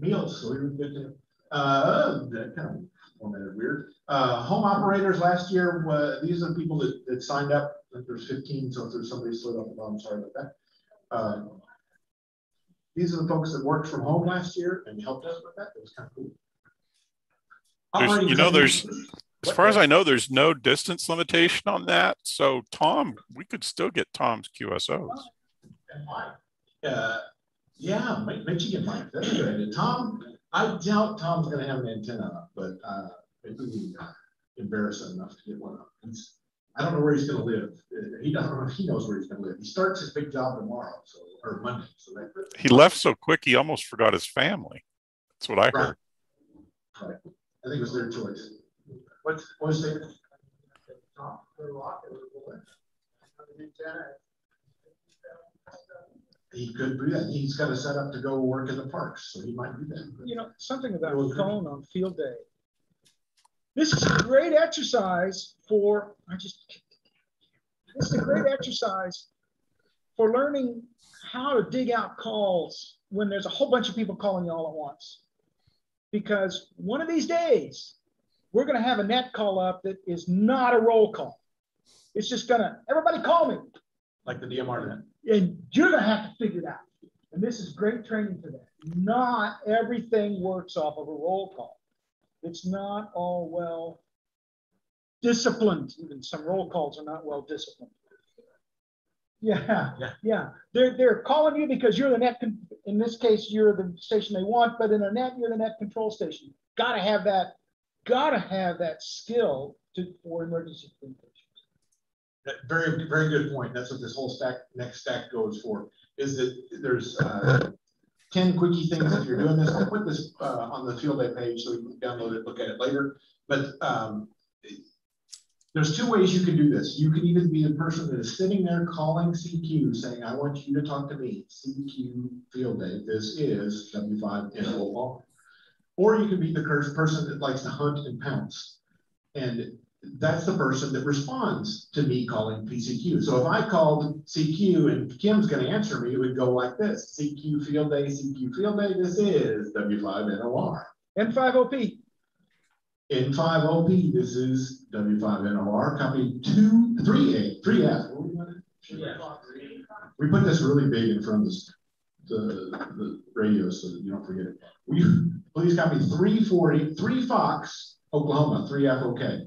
meals, so we were good to. Uh, that kind of formatted weird. Uh, home operators last year. Uh, these are the people that, that signed up. There's 15. So if there's somebody slid up the bottom, sorry about that. Uh, these are the folks that worked from home last year and helped us with that. It was kind of cool. There's, you know, there's, as far as I know, there's no distance limitation on that. So Tom, we could still get Tom's QSOs. And Uh, yeah, Michigan Mike, that's good idea. Tom, I doubt Tom's gonna have an antenna up, but, uh, it would be embarrassing enough to get one up. He's, I don't know where he's gonna live. Uh, He doesn't know if he knows where he's gonna live. He starts his big job tomorrow, so, or Monday, so that. He left so quick, he almost forgot his family. That's what I heard. Right. I think it was their choice. What's, what's their? Top of it was a antenna. He could do that. He's got a setup to go work in the parks, so he might do that. You know, something about Well, phone on field day. This is a great exercise for, I just, this is a great exercise for learning how to dig out calls when there's a whole bunch of people calling you all at once. Because one of these days, we're going to have a net call up that is not a roll call. It's just going to, everybody call me. Like the DMR net. And you're going to have to figure it out. And this is great training for that. Not everything works off of a roll call. It's not all well disciplined. Even some roll calls are not well disciplined. Yeah, Yeah. yeah. They're, they're calling you because you're the net, in this case, you're the station they want, but in a net, you're the net control station. Gotta have that, gotta have that skill to, for emergency communications. That very, very good point. That's what this whole stack, next stack goes for, is that there's, uh, ten quickie things if you're doing this. I put this, uh, on the field day page so you can download it, look at it later. But, um, there's two ways you can do this. You can either be the person that is sitting there calling CQ saying, I want you to talk to me, CQ field day. This is W five NO. Or you can be the person that likes to hunt and pounce. And that's the person that responds to me calling PCQ. So if I called CQ and Kim's gonna answer me, it would go like this, CQ field day, CQ field day, this is W5NOR. N5OP, N5OP, this is W5NOR, copy two, three A, three F. What we wanted? We put this really big in front of this, the, the radio so that you don't forget it. We, please copy 340, three Fox, Oklahoma, three F OK.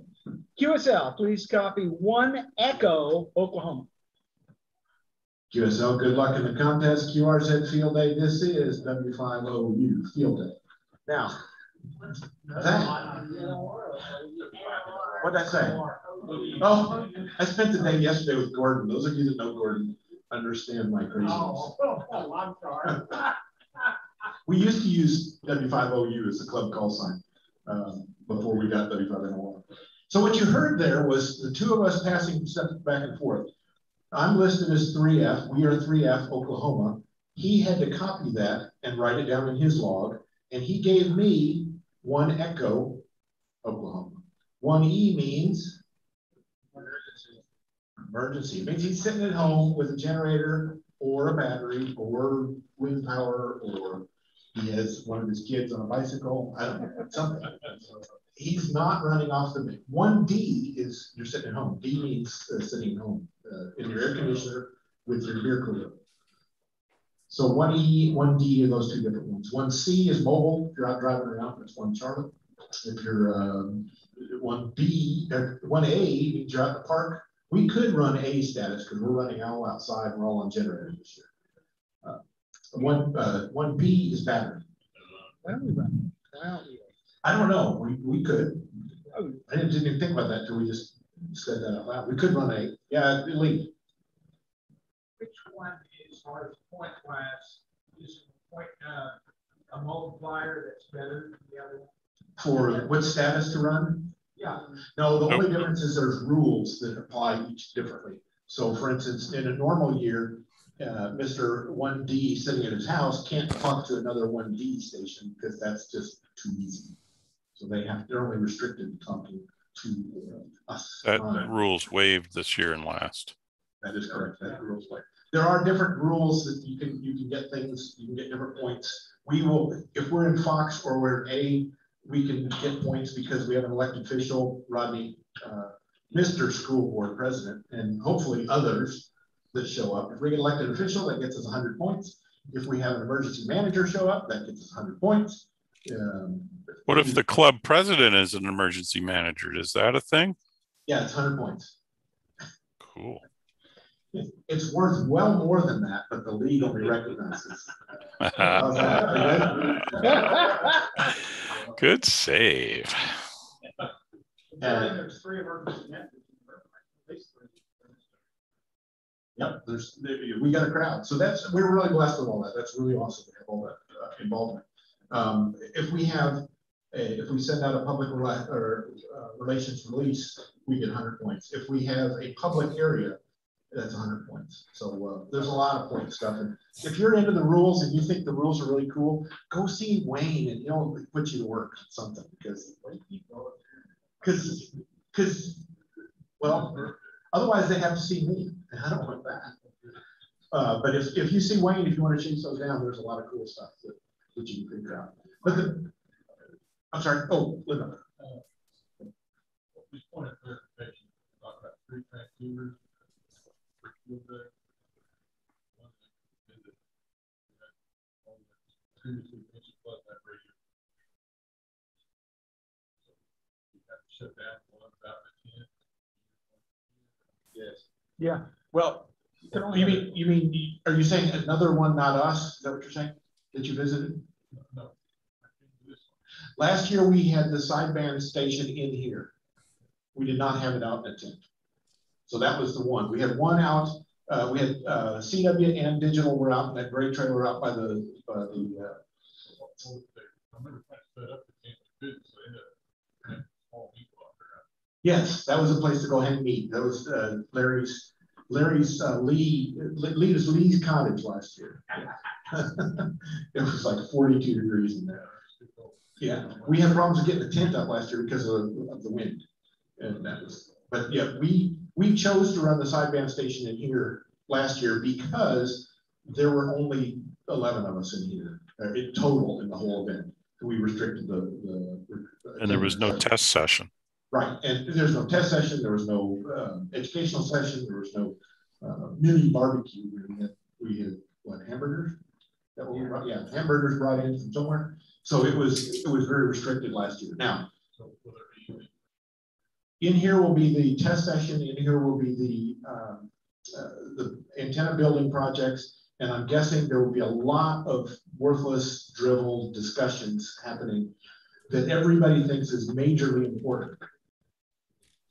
QSL, please copy one Echo, Oklahoma. QSL, good luck in the contest. QRZ field day. This is W5OU field day. Now, that, what'd I say? Oh, I spent the day yesterday with Gordon. Those of you that know Gordon understand my craziness. Oh, I'm sorry. We used to use W5OU as a club call sign um, before we got W5NO1. So what you heard there was the two of us passing back and forth. I'm listed as 3F. We are 3F Oklahoma. He had to copy that and write it down in his log. And he gave me one Echo Oklahoma. One E means emergency. It means he's sitting at home with a generator or a battery or wind power or he has one of his kids on a bicycle. I don't know, something. He's not running off the, one D is you're sitting at home. D means uh, sitting home uh, in your air conditioner with your beer cooler. So one E, one D are those two different ones. One C is mobile. You're out driving around, one Charlotte. If you're um, one B, one A means you're out the park. We could run A status because we're running all outside. We're all on generators this year. Uh, one uh, one B is battery. I don't know. We, we could. I didn't, even think about that until we just said that out loud. We could run A. Yeah, Lee. Which one, far as point wise, is point, uh, a multiplier that's better than the other one? For what status to run? Yeah. No, the only difference is there's rules that apply each differently. So for instance, in a normal year, uh, Mr. one D sitting at his house can't talk to another one D station because that's just too easy. So they have, they're only restricted to talking to uh, us. That Uh, rule's waived this year and last. That is correct. That rules like, there are different rules that you can, you can get things, you can get different points. We will, if we're in Fox or we're in A, we can get points because we have an elected official, Rodney, uh, Mr. School Board President, and hopefully others that show up. If we get elected official, that gets us hundred points. If we have an emergency manager show up, that gets us hundred points. Um, What if the club president is an emergency manager? Is that a thing? Yeah, it's hundred points. Cool. It's worth well more than that, but the league only recognizes. How's that? Are you ready? Good save. And There's three emergency managers. At least three. Yep, there's, we got a crowd. So that's, we're really blessed with all that. That's really awesome to have all that uh, involvement. Um, if we have, a- if we send out a public rela- or uh, relations release, we get hundred points. If we have a public area, that's hundred points. So uh, there's a lot of point stuff. And if you're into the rules and you think the rules are really cool, go see Wayne and he'll put you to work on something because, because, because, well, Otherwise, they have to see me, and I don't want that. Uh, but if, if you see Wayne, if you want to chase those down, there's a lot of cool stuff that, that you can figure out. But the, I'm sorry, oh, Linda. Just point of clarification, talk about three transceivers. Yes. Yeah, Well, You mean, you mean, are you saying another one, not us? Is that what you're saying? That you visited? No. Last year, we had the sideband station in here. We did not have it out in the tent. So that was the one. We had one out, uh, we had, uh, CW and digital were out that gray trailer out by the, by the, uh, yes, that was a place to go and meet. That was, uh, Larry's, Larry's, uh, Lee, Lee's, Lee's cottage last year. It was like forty-two degrees in there. Yeah, we had problems getting the tent up last year because of, of the wind. And that was, but yeah, we, we chose to run the sideband station in here last year because there were only eleven of us in here, uh, in total in the whole event. We restricted the, the. And there was no test session. Right, and there's no test session, there was no, uh, educational session, there was no, uh, mini barbecue. We had, we had, what, hamburgers? That what we brought, yeah, hamburgers brought in from somewhere. So it was, it was very restricted last year. Now, So will there be, in here will be the test session, in here will be the, um, uh, the antenna building projects. And I'm guessing there will be a lot of worthless drivel discussions happening that everybody thinks is majorly important.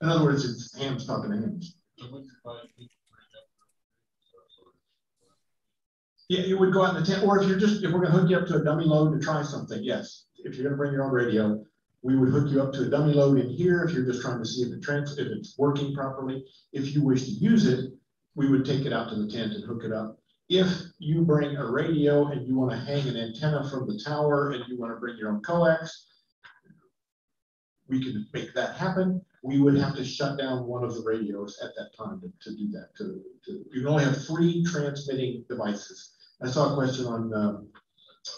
In other words, it's hams talking to hams. Yeah, it would go out in the tent, or if you're just, if we're gonna hook you up to a dummy load to try something, yes. If you're gonna bring your own radio, we would hook you up to a dummy load in here if you're just trying to see if it if it's working properly. If you wish to use it, we would take it out to the tent and hook it up. If you bring a radio and you wanna hang an antenna from the tower and you wanna bring your own coax, we can make that happen. We would have to shut down one of the radios at that time to, to do that, to, to, you can only have three transmitting devices. I saw a question on um,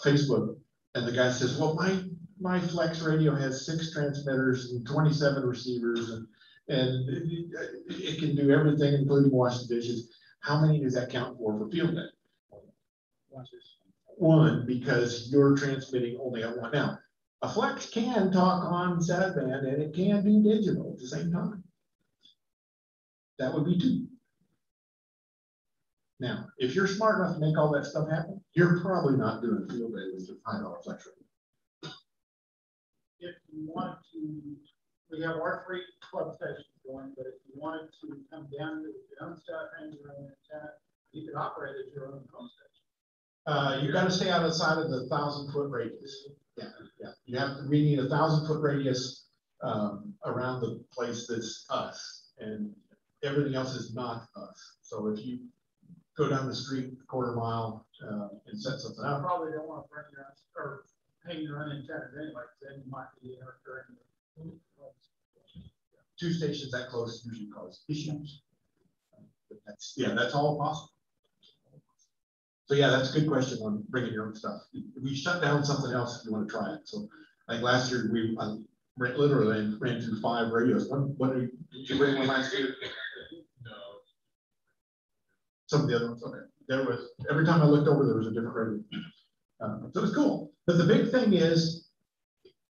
Facebook, and the guy says, "Well, my my Flex radio has six transmitters and 27 receivers, and and it, it can do everything, including wash the dishes. How many does that count for for field net?" One, because you're transmitting only at one. Now, a Flex can talk on sideband and it can do digital at the same time. That would be two. Now, if you're smart enough to make all that stuff happen, you're probably not doing field day with your high dollar flex rate. You want to, we have our free club stations going, but if you wanted to come down to your own stuff and your own antenna, you could operate at your own home station. Uh, you gotta stay outside of the thousand foot radius. Yeah, yeah. You have, to, we need a thousand foot radius, um, around the place that's us and everything else is not us. So if you go down the street a quarter mile, uh, and set something up, probably don't want to bring your, or hang your own antennas anyway, then you might be interfering two stations that close usually cause issues. But that's, yeah, that's all possible. So yeah, that's a good question on bringing your own stuff. We shut down something else if you want to try it. So like last year, we uh, ran- literally ran through five radios. One, what did did you bring one last year? No, Some of the other ones, okay. There was, every time I looked over, there was a different radio. Uh, so it's cool. But the big thing is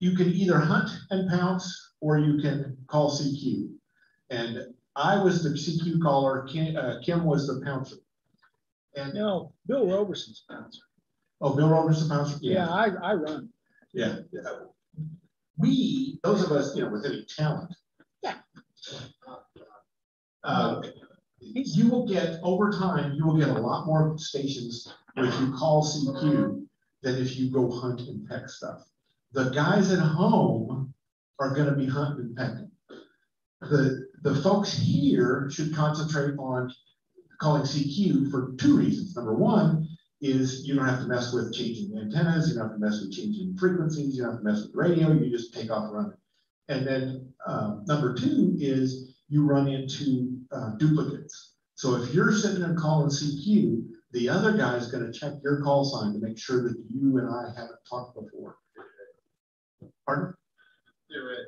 you can either hunt and pounce or you can call CQ. And I was the CQ caller, Kim, uh, Kim was the pouncer. And, No, Bill Roberson's bouncer. oh, Bill Robertson pouncer? Yeah, I, I run. Yeah. We, those of us, you know, with any talent. Yeah. Uh, you will get, over time, you will get a lot more stations if you call CQ than if you go hunt and peck stuff. The guys at home are gonna be hunting and pecking. The, the folks here should concentrate on calling CQ for two reasons. Number one is you don't have to mess with changing antennas, you don't have to mess with changing frequencies, you don't have to mess with radio, you just take off and run. And then um, number two is you run into uh, duplicates. So if you're sitting there calling CQ, the other guy is going to check your call sign to make sure that you and I haven't talked before. Pardon?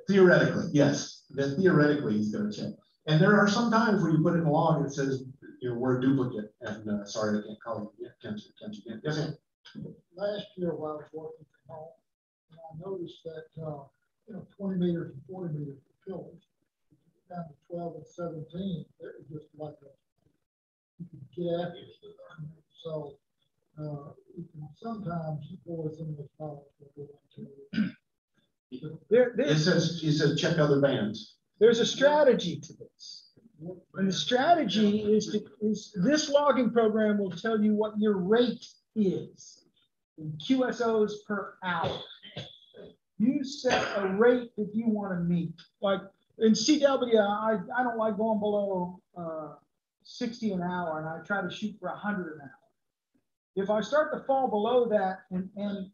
Theoretically, yes. That theoretically he's going to check. And there are some times where you put in a log and it says, you know, we're a duplicate and uh, sorry, I can't call you. Yeah, can't, you- can't you? Yes, ma'am. Last year while I was working from home, and I noticed that, uh, you know, twenty meters and forty meters for pillars. Down to twelve and seventeen, it was just like a you can get. So, uh, it can sometimes before some of the problems will go into. There, It there's, says, it says check other bands. there's a strategy to this. And the strategy is to, is this logging program will tell you what your rate is in QSOs per hour. You set a rate that you want to meet. Like in CW, I, I don't like going below uh, 60 an hour and I try to shoot for 100 an hour. If I start to fall below that and, and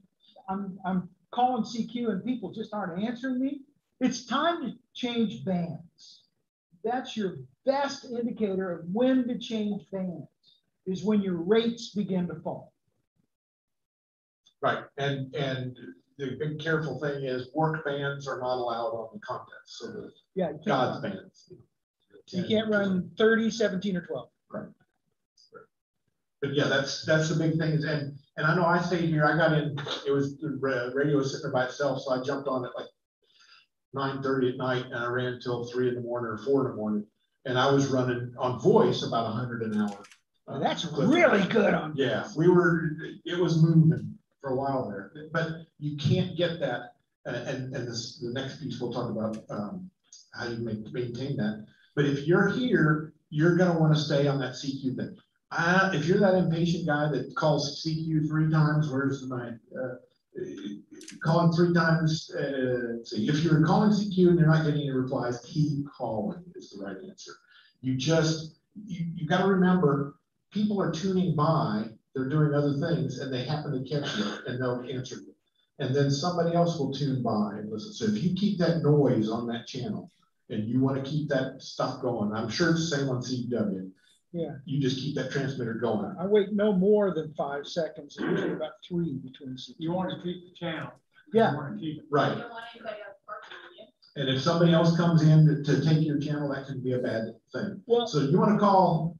I'm, I'm calling CQ and people just aren't answering me, it's time to change bands. That's your best indicator of when to change bands, is when your rates begin to fall. Right, and, and the big careful thing is WARC bands are not allowed on the contest, so the Yeah, God's can't, you can't run 30, 17, or 12. But yeah, that's, that's the big thing is, and, and I know I stayed here, I got in, it was, the radio was sitting there by itself, so I jumped on at like nine thirty at night and I ran till three in the morning or four in the morning. And I was running on voice about hundred an hour. And that's Clip. really good on. Yeah, we were, it was moving for a while there, but you can't get that. uh, And, and this, the next piece we'll talk about, um, how you make, maintain that. But if you're here, you're gonna wanna stay on that CQ thing. If you're that impatient guy that calls CQ three times, where's night? Uh, Calling three times, uh, see, if you're calling CQ and you're not getting any replies, keep calling is the right answer. You just, you, you gotta remember, people are tuning by, they're doing other things, and they happen to catch you, and they'll answer you. And then somebody else will tune by and listen. So if you keep that noise on that channel, and you wanna keep that stuff going, I'm sure it's the same on CW. Yeah. You just keep that transmitter going. I wait no more than five seconds, usually about three between. You want to keep the channel. Yeah. You want to keep it. Right. You don't want anybody else working on you. And if somebody else comes in to, to take your channel, that can be a bad thing. Well, So you wanna call,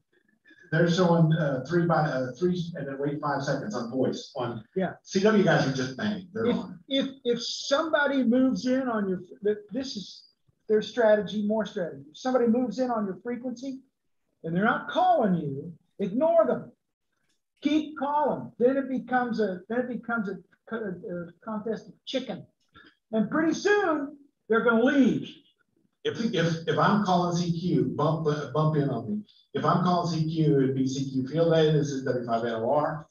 they're showing, uh, three by, uh, three, and then wait five seconds on voice on. Yeah. CW guys are just bang, they're if, on. if, if somebody moves in on your, this is their strategy, more strategy. If somebody moves in on your frequency and they're not calling you, ignore them. Keep calling. Then it becomes a, then it becomes a, co- a contest of chicken. And pretty soon they're going to leave. If, if, if I'm calling CQ, bump, bump in on me. If I'm calling CQ, it'd be CQ Field Day, this is W five NOR,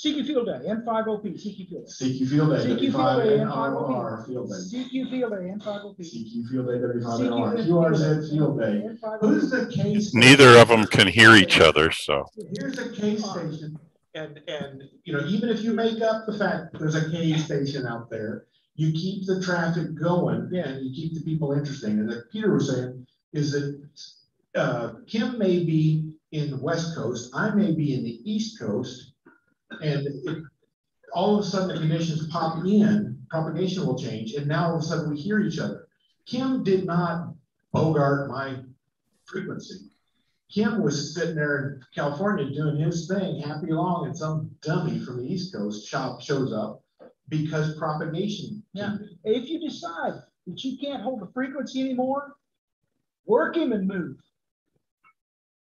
CQ Field Day, N5OP, CQ Field Day. CQ Field Day, CQ Field Day, NOR N5OP. Field Day. CQ Field Day, N5OP. CQ Field Day, W five CQ Field QRZ Field Day. N5OP. Who's the case? Neither of them can hear each other, so. Here's a K station, and, and, you know, even if you make up the fact there's a K station out there, you keep the traffic going and you keep the people interesting. And like Peter was saying, is that, uh, Kim may be in the West Coast, I may be in the East Coast. And if all of a sudden the conditions pop in, propagation will change, and now all of a sudden we hear each other. Kim did not bogart my frequency. Kim was sitting there in California doing his thing, happy long, and some dummy from the East Coast shop shows up because propagation. Yeah. If you decide that you can't hold the frequency anymore, work him and move.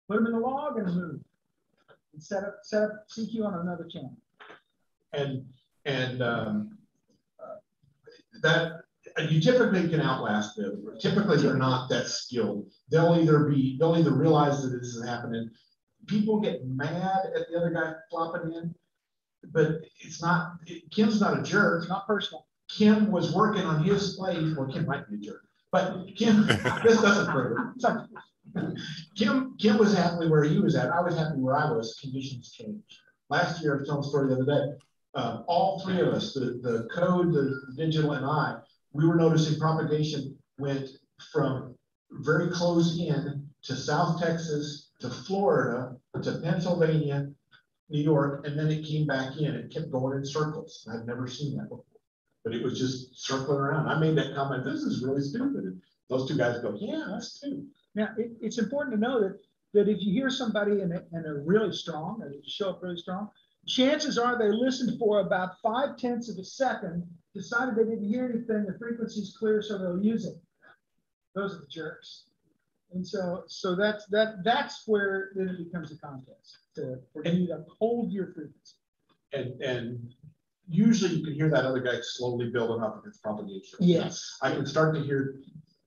Put him in the log and move. And set up, set up CQ on another channel. And, and, um, uh, that, you typically can outlast them. Typically, they're not that skilled. They'll either be, they'll either realize that this is happening. People get mad at the other guy flopping in, but it's not, Kim's not a jerk. It's not personal. Kim was working on his slate, well, Kim might be a jerk, but Kim, this doesn't prove it. Kim, Kim was happy where he was at. I was happy where I was. Conditions changed. Last year, I was telling a story the other day. Uh, all three of us, the, the code, the digital, and I, we were noticing propagation went from very close in to South Texas, to Florida, to Pennsylvania, New York, and then it came back in. It kept going in circles. I've never seen that before. But it was just circling around. I made that comment, this is really stupid. And those two guys go, yeah, that's too. Now, it, it's important to know that, that if you hear somebody and, and they're really strong, and they show up really strong, chances are they listened for about five tenths of a second, decided they didn't hear anything, the frequency's clear, so they'll use it. Those are the jerks. And so, so that's, that, that's where then it becomes a contest to, for you to hold your frequency. And, and usually you can hear that other guy slowly building up its propagation. Yes. I can start to hear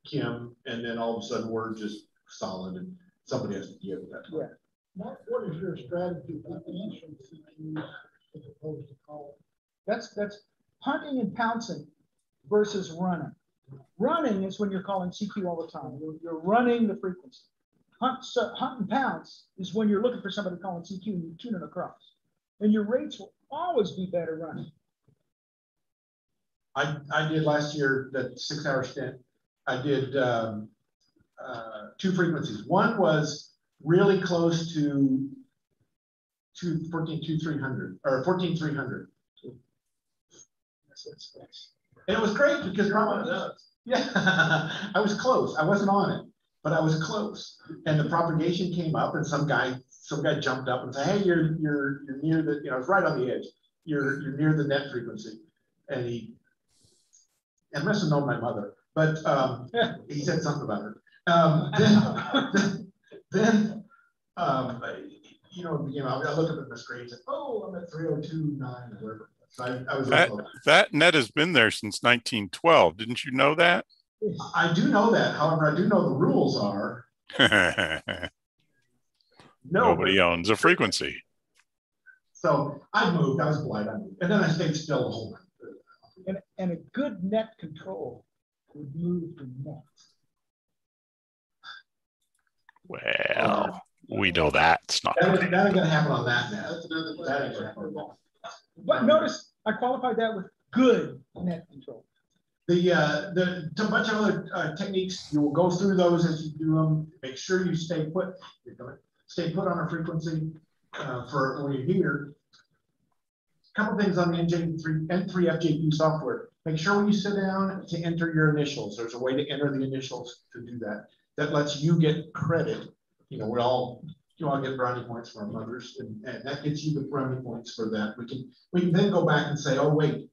Kim and then all of a sudden we're just solid and somebody has to give that. Yeah. Mark, what is your strategy for answering CQs as opposed to calling? That's, that's hunting and pouncing versus running. Running is when you're calling CQ all the time. You're, you're running the frequency. Hunt, so hunt and pounce is when you're looking for somebody calling CQ and you're tuning across. And your rates will always be better running. I, I did last year, that six hour stint, I did um, uh, two frequencies. One was really close to two, 14, two, 300, or 14,300. And it was great because propagation, yeah, I was close. I wasn't on it, but I was close. And the propagation came up and some guy, some guy jumped up and said, hey, you're, you're, you're near the, you know, it's right on the edge. You're, you're near the net frequency. And he, and must have known my mother, but um, he said something about her. Um, then, then um, you know, you know, I look up at the screen and say, oh, I'm at 3029 or whatever. So I, I was That, that net has been there since 1912. Didn't you know that? I do know that. However, I do know the rules are no. Nobody owns a frequency. So I moved. I was blind. I moved, and then I stayed still the whole night. And, and a good net control would move the net. Well, we know that's not. That, was, that ain't gonna happen on that net. That ain't gonna happen on that. But notice I qualified that with good net control. The uh, the a bunch of other uh, techniques. You will go through those as you do them. Make sure you stay put. Stay put on a frequency uh, for when you're here. couple things on the NJ3 N3 FJP software. Make sure when you sit down to enter your initials. There's a way to enter the initials to do that. That lets you get credit. You know, we all you all get brownie points for our mothers, and, and that gets you the brownie points for that. We can we can then go back and say, oh wait,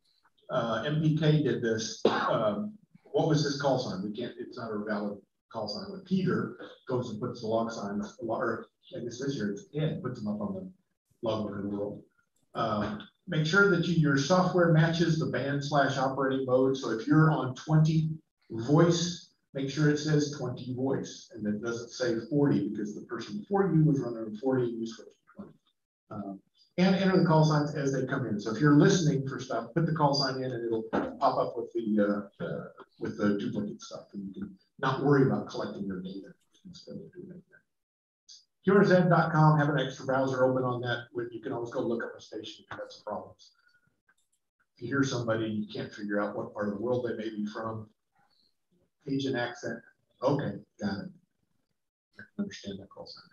uh, MPK did this. Um, what was this call sign? We can't. It's not a valid call sign. But Peter goes and puts the log sign, or I guess this year it's Ed puts them up on the log of the world. Uh, make sure that you, your software matches the band slash operating mode. So if you're on 20 voice, make sure it says 20 voice and it doesn't say 40 because the person before you was running 40 and you switched to 20. Um, and enter the call signs as they come in. So if you're listening for stuff, put the call sign in and it'll pop up with the uh, uh, with the duplicate stuff, and you can not worry about collecting your data instead of doing that. QRZ.com, have an extra browser open on that. You can always go look up a station if you have some problems. If you hear somebody and you can't figure out what part of the world they may be from, Asian accent, okay, got it. I can understand that call sign.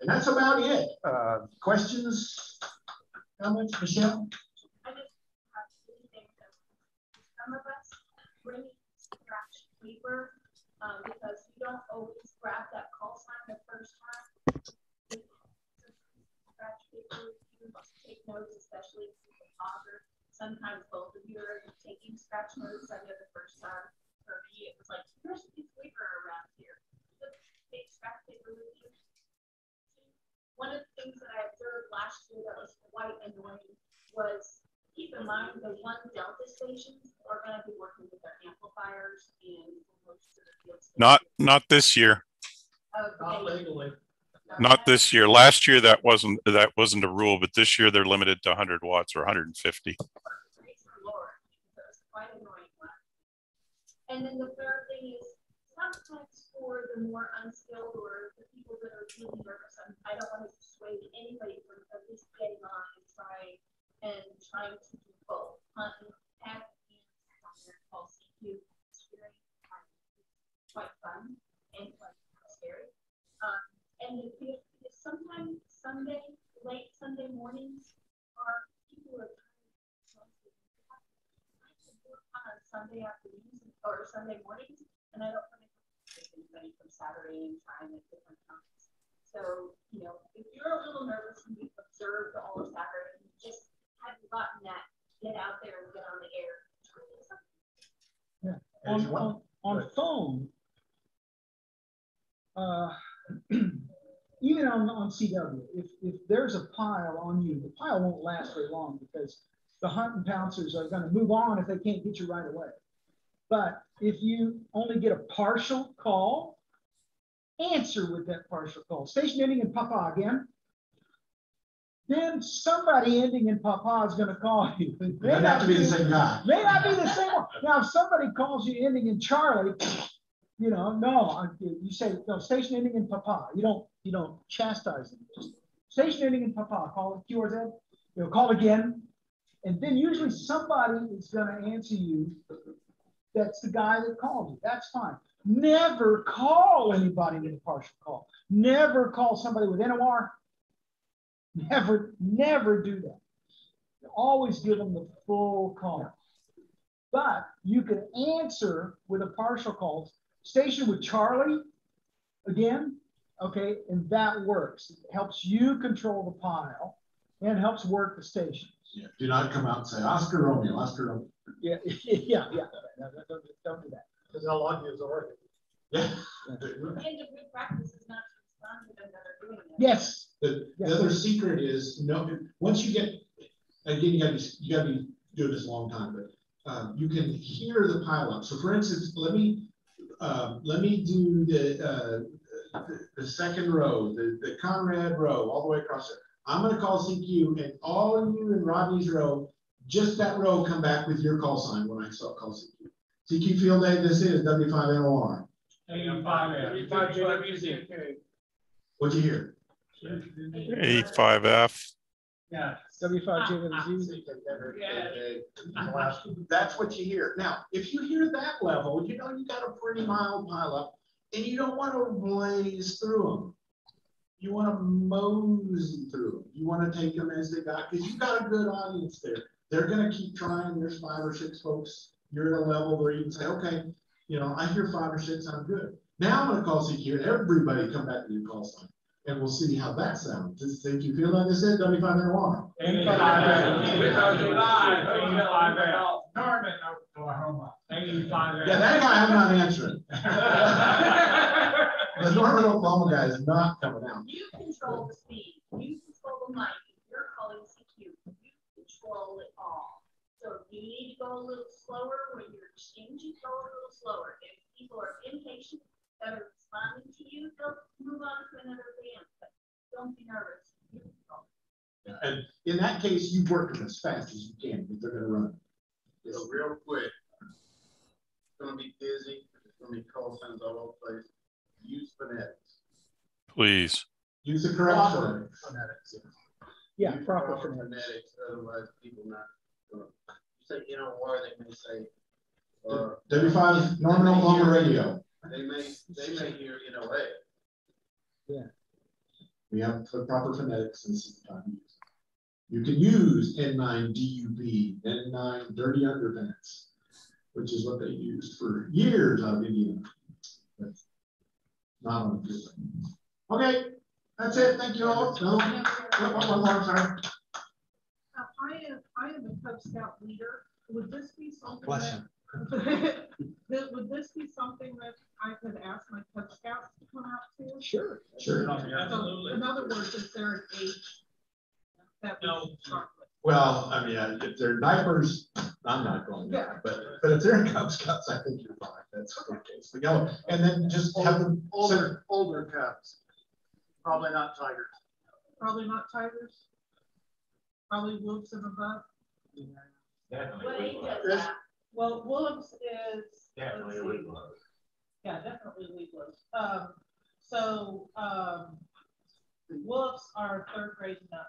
And that's about it. Uh, questions, comments, Michelle? I just have two things. Some of us bring scratch paper um, because you don't always grab that call sign the first time. You must take notes, especially if you're a pauser. Sometimes both of you are taking scratch notes. I know the first time for me, it was like, there's a piece of paper around here. Just take scratch paper with you one of the things that I observed last year that was quite annoying was keep in mind the one Delta stations are going to be working with their amplifiers and most of the field stations. Not not this year. Okay. Not legally. Not this year. Last year that wasn't that wasn't a rule, but this year they're limited to 100 watts or 150. Praise the Lord. So it's quite annoying one. And then the third thing is sometimes for the more unskilled or the people that are really nervous, I'm, I don't want to dissuade anybody from at least getting on and trying and trying to do both hunt and CQ. Quite fun and quite scary. Um, and if, if, sometimes Sunday, late Sunday mornings, are people are on Sunday afternoons or Sunday mornings, and I don't want to take anybody from Saturday and time at different times. So, you know, if you're a little nervous and you've observed all of Saturday just haven't gotten that, get out there and get on the air. Yeah. On, on, on phone, uh, even on, on CW, if, if there's a pile on you, the pile won't last very long because the hunt and pouncers are going to move on if they can't get you right away. But if you only get a partial call, answer with that partial call. Station ending in Papa again. Then somebody ending in Papa is going to call you. It may have to be the same guy. May not be the same one. Now, if somebody calls you ending in Charlie, you know, no, you say no. Station ending in Papa. You don't. You don't chastise them. Just station ending in Papa. Call it QRZ. You know, call again, and then usually somebody is going to answer you. That's the guy that called you. That's fine. Never call anybody with a partial call. Never call somebody with NOR. Never, never do that. Always give them the full call. But you can answer with a partial call. Station with Charlie again, okay, and that works. It helps you control the pile and helps work the station. Yeah, do not come out and say Oscar Romeo, Oscar Romeo. Yeah, yeah, yeah. No, no, don't, don't do that. Because how long is already? Yeah. And the good practice is not to respond to them that are doing it. Yes. The, the other secret is no. Once you get again, you got to you got to be doing this a long time, but um, you can hear the pile up. So, for instance, let me um, let me do the, uh, the the second row, the the Conrad row, all the way across there. I'm going to call CQ, and all of you in Rodney's row, just that row, come back with your call sign when I start call CQ. CQ field day, this is W5NOR. What'd you hear? A5F. Yeah. W5J with a Z. That's what you hear. Now, if you hear that level, you know you got a pretty mild pileup, and you don't want to blaze through them. You want to mosey through them. You want to take them as they got, because you got a good audience there. They're going to keep trying. There's five or six folks. You're at a level where you can say, okay, you know, I hear five or six, I'm good. Now I'm going to call CQ, and everybody come back to your call sign, and we'll see how that sounds. Does think you feel like this is W5NOR? Norman, Oklahoma. Eighty-five. Yeah, that guy I'm not answering. The Norman, Oklahoma guy is not coming out. You control the speed, you control the mic, you're calling CQ, you control it all. So if you need to go a little slower when you're exchanging, go a little slower. If people are impatient that are responding to you, they'll move on to another band, but don't be nervous. You. And in that case, you work them as fast as you can, because they're gonna run. So real quick, it's gonna be busy, It's gonna be call signs all over the place. Use phonetics. Please. Use the correct Proper phonetics. phonetics. Yeah, Use proper proper phonetics. phonetics, otherwise people not gonna, you say, you know, or they may say, uh, or. W5 Norman, Oklahoma radio. They may, they may hear, you know, hey, Yeah. We have the proper phonetics and this time to use. it. You can use N9 DUB, N9 dirty underpants, which is what they used for years out of Indiana. That's not on the good thing. Okay, that's it. Thank you all. No, one, one more, sorry. Now, I am, I am a Cub Scout leader. Would this be something Bless that? that- Would this be something that I could ask my Cub Scouts to come out to? Sure. Sure. So, In other words, is there an age that we should start with? Well, I mean, uh, if they're diapers, I'm not going there, but, but if they're in Cub Scouts, I think you're fine. That's the case. But go, and then just have them. Older, older cubs. Probably not tigers. Probably not tigers? Probably wolves and above? What age is that? Well, wolves is. Definitely let's a see. weak load. Yeah, definitely Webelos. Um, so, um, wolves are third grade and up.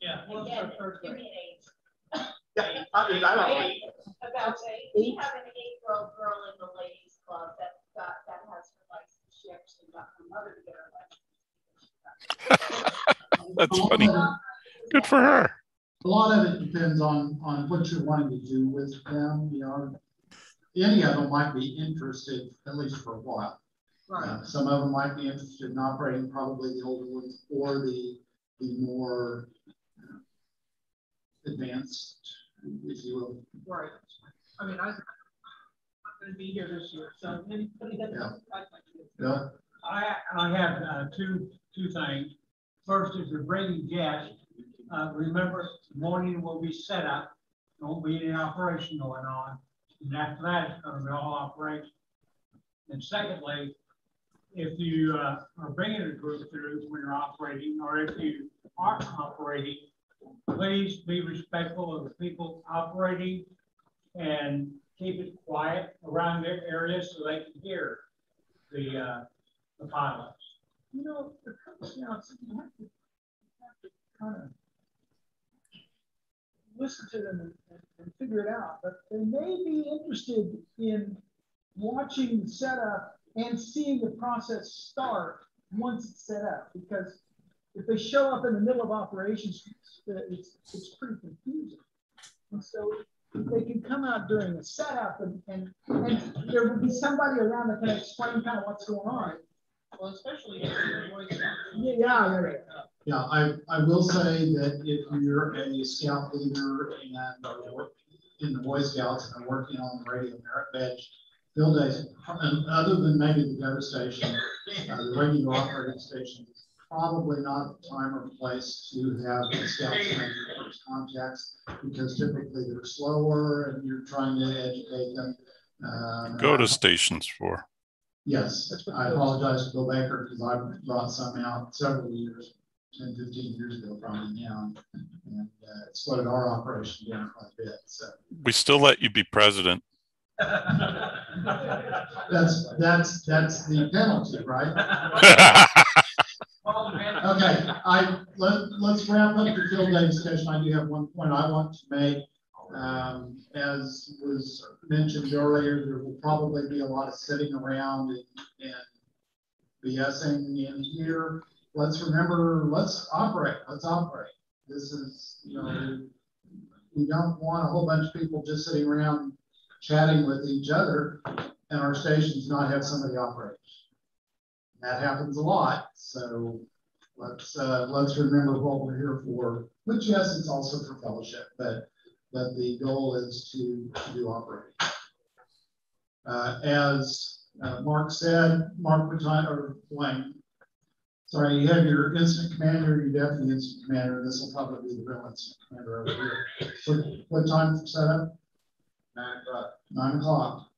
Yeah. Wolves Again, are third give grade. me an age. Yeah, I mean, I don't. Right? About eight. We have an eight-year-old girl in the ladies club that got, that has her license. She actually got her mother to get her license. That's funny. Good for her. A lot of it depends on, on what you're wanting to do with them, you know. Any of them might be interested, at least for a while. Right. Uh, Some of them might be interested in operating, probably the older ones, or the, the more uh, advanced, if you will. Right. I mean, I, I'm gonna be here this year, so anybody that Yeah. doesn't like my kids. Yeah. I, two, two things. First, is you're bringing guests, uh, remember, the morning will be set up, won't be any operation going on. And after that, it's gonna be all operation. And secondly, if you, uh, are bringing a group through when you're operating, or if you aren't operating, please be respectful of the people operating and keep it quiet around their area so they can hear the, uh, the pilots. You know, the have to, you have to kind of listen to them and, and, and figure it out, but they may be interested in watching the setup and seeing the process start once it's set up, because if they show up in the middle of operations, it's, it's pretty confusing. And so they can come out during the setup and, and, and there will be somebody around that can explain kind of what's going on. Well, especially if you're Boy Scout. Yeah, yeah, yeah. Yeah, I, I will say that if you're a scout leader and are in the Boy Scouts and are working on the radio merit badge field days, and other than maybe the GOTA station, uh, the radio operating station, probably not the time or place to have the scouts make their first contacts because typically they're slower and you're trying to educate them. Um, GOTA stations for. Yes, I apologize to Bill Baker because I brought some out several years, 10, 15 years ago probably now. And uh, it slowed our operation down quite a bit. So We still let you be president. that's, that's, that's the penalty, right? Okay, I, let, let's wrap up the field day discussion. I do have one point I want to make. Um, as was mentioned earlier, there will probably be a lot of sitting around and, and BSing in here. Let's remember, let's operate, let's operate. This is, you know, we don't want a whole bunch of people just sitting around chatting with each other and our stations not have somebody operate. That happens a lot, so let's, uh, let's remember what we're here for, which yes, it's also for fellowship, but, but the goal is to, to do operating. Uh, as, uh, Mark said, Mark Patine, or Wayne, sorry, you have your incident commander, your deputy incident commander, this will probably be the real incident commander over here. What, what time for setup? Nine o'clock. Nine o'clock.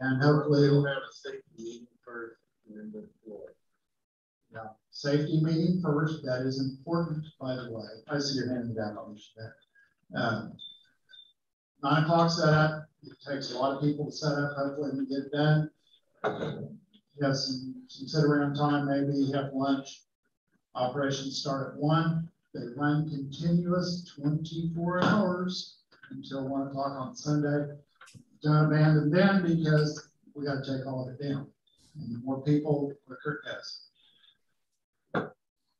And hopefully We'll have a safety meeting first and then the floor. Yeah, safety meeting first, that is important, by the way. I see your hand in the back, I'll issue that. Um, Nine o'clock setup, it takes a lot of people to set up, hopefully we get it done. You have some, some sit around time, maybe have lunch. Operations start at one, they run continuous twenty-four hours until one o'clock on Sunday. Don't abandon them because we gotta take all of it down. And the more people, the quicker it goes.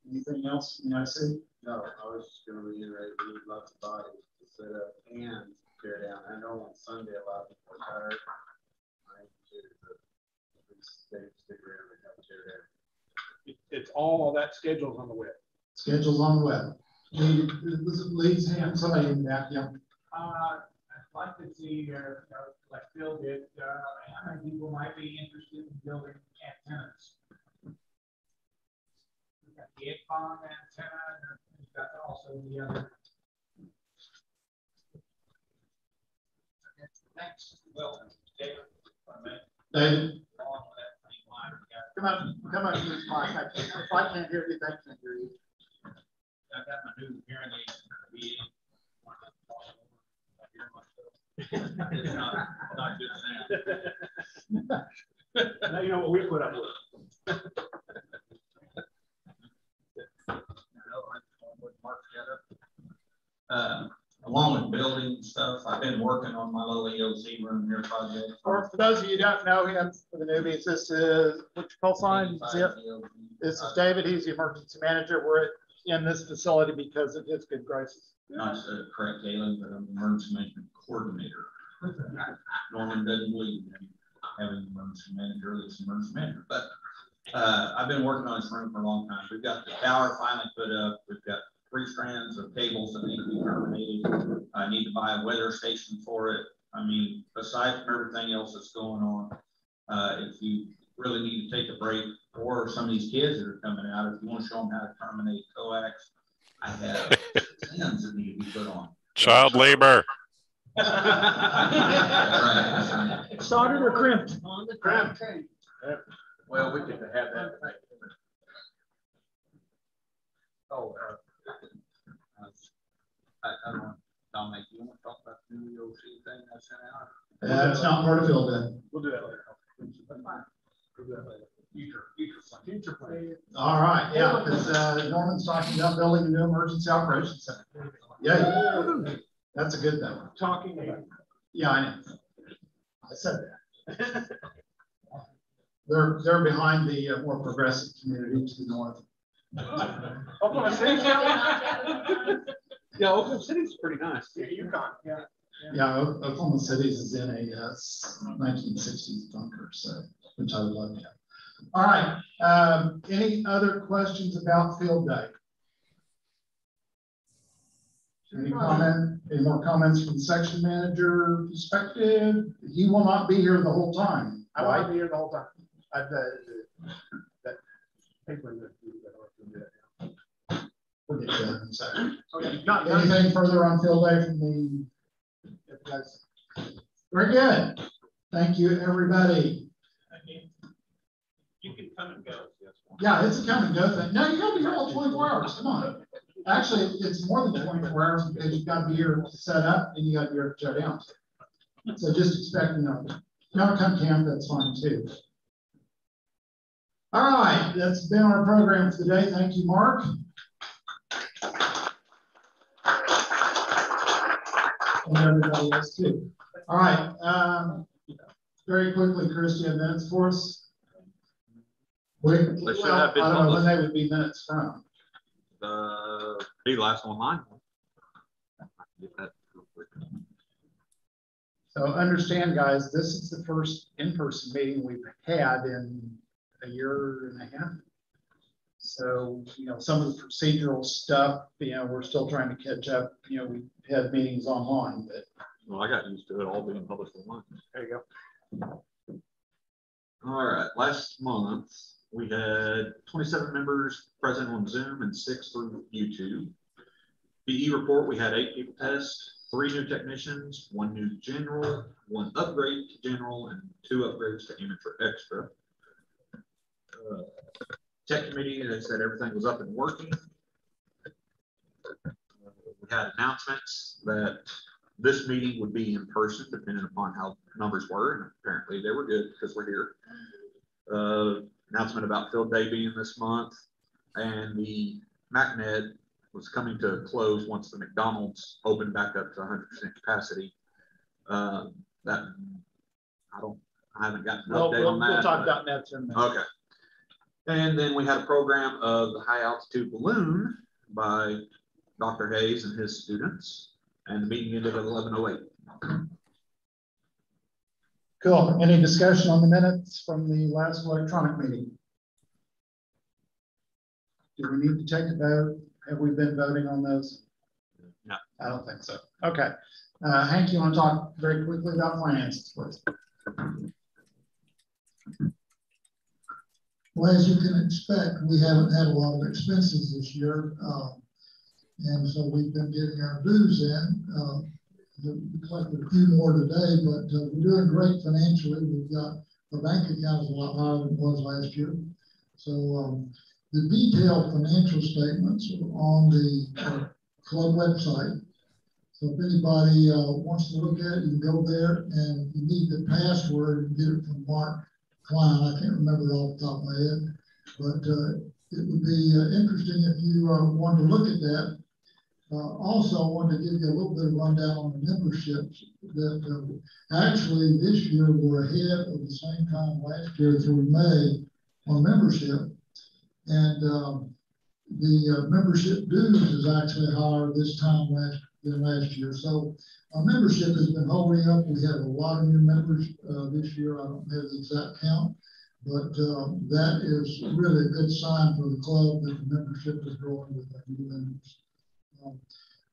Anything else from the IC? No, I was just gonna reiterate, we need lots of bodies to set up and tear down. I know on Sunday, a lot of people are tired. I but stick around and help tear down. It's all that schedules on the web. Schedules on the web. Lead, leads hand, somebody in the back, yeah. Uh, I'd like to see, uh, you know, like Phil did, uh, how many people might be interested in building antennas? We've got the IGFON antenna, and we've got also the other. Thanks. Well, David, if I may. David, along with that thing line, we got- come on, come on to this mic. I can't- If I can't hear you, they can't hear you. I got my new hearing aids. We- I hear myself. It's not, not good sound. Now you know what we put up with. Uh, along with building stuff, I've been working on my little EOC room here project. For, for those of you who don't know him, for the newbies, this is, what's your call sign? Zip. This is David. He's the emergency manager. We're in this facility because of his good graces. Not to correct Galen, but I'm the emergency management coordinator. Norman doesn't believe in having an emergency manager, it's emergency manager, but uh, I've been working on this room for a long time. We've got the tower finally put up. We've got three strands of cables that need to be terminated. I need to buy a weather station for it. I mean, aside from everything else that's going on, uh, if you really need to take a break, or some of these kids that are coming out, if you want to show them how to terminate coax, I have tens that need to be put on. Child labor. That's right. Soldered or crimped? On the Crimped. train. Well, we could have that. Oh, uh, I, I don't, want- Dominic, you want to talk about the new EOC thing I sent out? That's not part of field day. We'll do that later. We'll do that later. Future, future, plan. future plan. All right, yeah, because uh, Norman's talking about building a new emergency operations center. Yeah, that's a good thing. Talking about. Yeah, I know. I said that. They're, they're behind the uh, more progressive community to the north. Oklahoma City. Yeah, Oklahoma City's pretty nice. Yeah, Yukon, yeah. Yeah, Oklahoma City's is in a uh, nineteen sixties bunker, so, which I would love to. All right, um, any other questions about field day? Any comment, any more comments from section manager perspective? He will not be here the whole time, I will to be here the whole time. I've, uh, that paper that you that I can do that. We'll get to that in a second. Okay, not, Anything further on field day from the, that's, very good. Thank you, everybody. You can come and go. Yeah, it's a come and go thing. No, you gotta be here all twenty-four hours, come on. Actually, it's more than twenty-four hours because you've got to be here to set up and you got to be here to shut down. So just expect, you know, if you want to come camp, that's fine too. All right, that's been our program for the day. Thank you, Mark. And everybody else too. All right, um, very quickly, Chris, do you have minutes for us? Should well, I don't know when they would be minutes from. Uh, be last online. Get that real quick. So understand, guys, this is the first in-person meeting we've had in a year and a half. So, you know, some of the procedural stuff, you know, we're still trying to catch up. You know, we had meetings online, but Well, I got used to it all being published online. there you go. All right, last month, we had twenty-seven members present on Zoom and six through YouTube. VE report, we had eight people test, three new technicians, one new general, one upgrade to general, and two upgrades to amateur extra. Uh, Tech committee, they said everything was up and working. We had announcements that this meeting would be in person, depending upon how numbers were, and apparently they were good because we're here. Uh, announcement about field day being this month, and the MacNet was coming to a close once the McDonald's opened back up to hundred percent capacity. Uh, that, I don't, I haven't gotten an Well, update we'll, on that. we'll talk but- about nets in a minute. Okay. And then we had a program of the high altitude balloon by Dr. Hayes and his students, and the meeting ended at eleven oh eight. cool. Any discussion on the minutes from the last electronic meeting? Do we need to take a vote? Have we been voting on those? No. I don't think so. Okay. Uh, Hank, you want to talk very quickly about finances, please? Well, as you can expect, we haven't had a lot of expenses this year. um, And so we've been getting our dues in. uh, We collected a few more today, but uh, we're doing great financially. We've got, our bank account is a lot higher than it was last year. So um, the detailed financial statements are on the uh, club website. So if anybody uh, wants to look at it, you can go there and you need the password and get it from Mark Klein. I can't remember it off the top of my head, but uh, it would be uh, interesting if you uh, wanted to look at that. Uh, also, I wanted to give you a little bit of rundown on the memberships that uh, actually this year we're ahead of the same time last year through May on membership. And um, the uh, membership dues is actually higher this time last than last year. So our membership has been holding up. We have a lot of new members uh, this year. I don't have the exact count, but um, that is really a good sign for the club that the membership is growing with our new members. Um,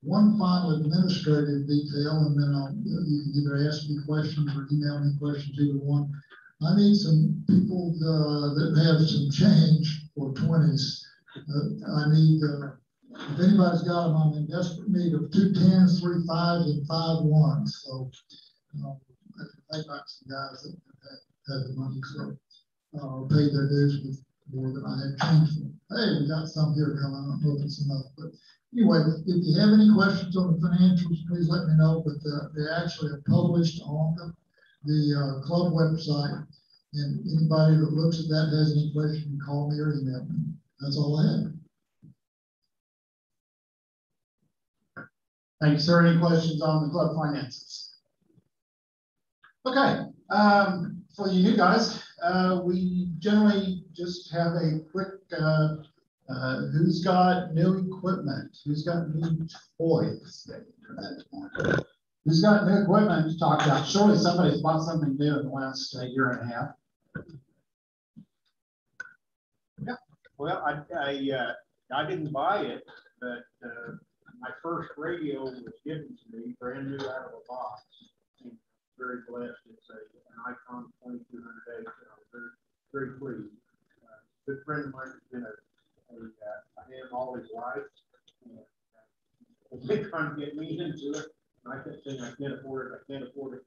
one final administrative detail, and then I'll you can either ask me questions or email me questions, either one. I need some people uh, that have some change for twenties. Uh, I need, uh, if anybody's got them, I'm in desperate need of two tens, three fives, and five ones. So, you know, I back some guys that had, the money, so, uh, paid their dues with more than I had change for. Hey, we got some here coming. I don't know if it's enough, but anyway, if you have any questions on the financials, please let me know. But uh, they actually are published on the, the uh, club website. And anybody that looks at that has any question, call me or email me. That's all I have. Thank you, sir. Any questions on the club finances? Okay, um, for you new guys, uh, we generally just have a quick, uh, uh, who's got new equipment? Who's got new toys? Who's got new equipment to talk about? Surely somebody's bought something new in the last uh, year and a half. Yeah, well, I, I, uh, I didn't buy it, but, uh, my first radio was given to me, brand new out of a box. I'm very blessed. It's a, an Icom 2200H. I'm very, very pleased. Uh, good friend of mine has been a, a, uh, a ham all his life. And, uh, they trying to get me into it. And I kept saying, I can't afford it. I can't afford it.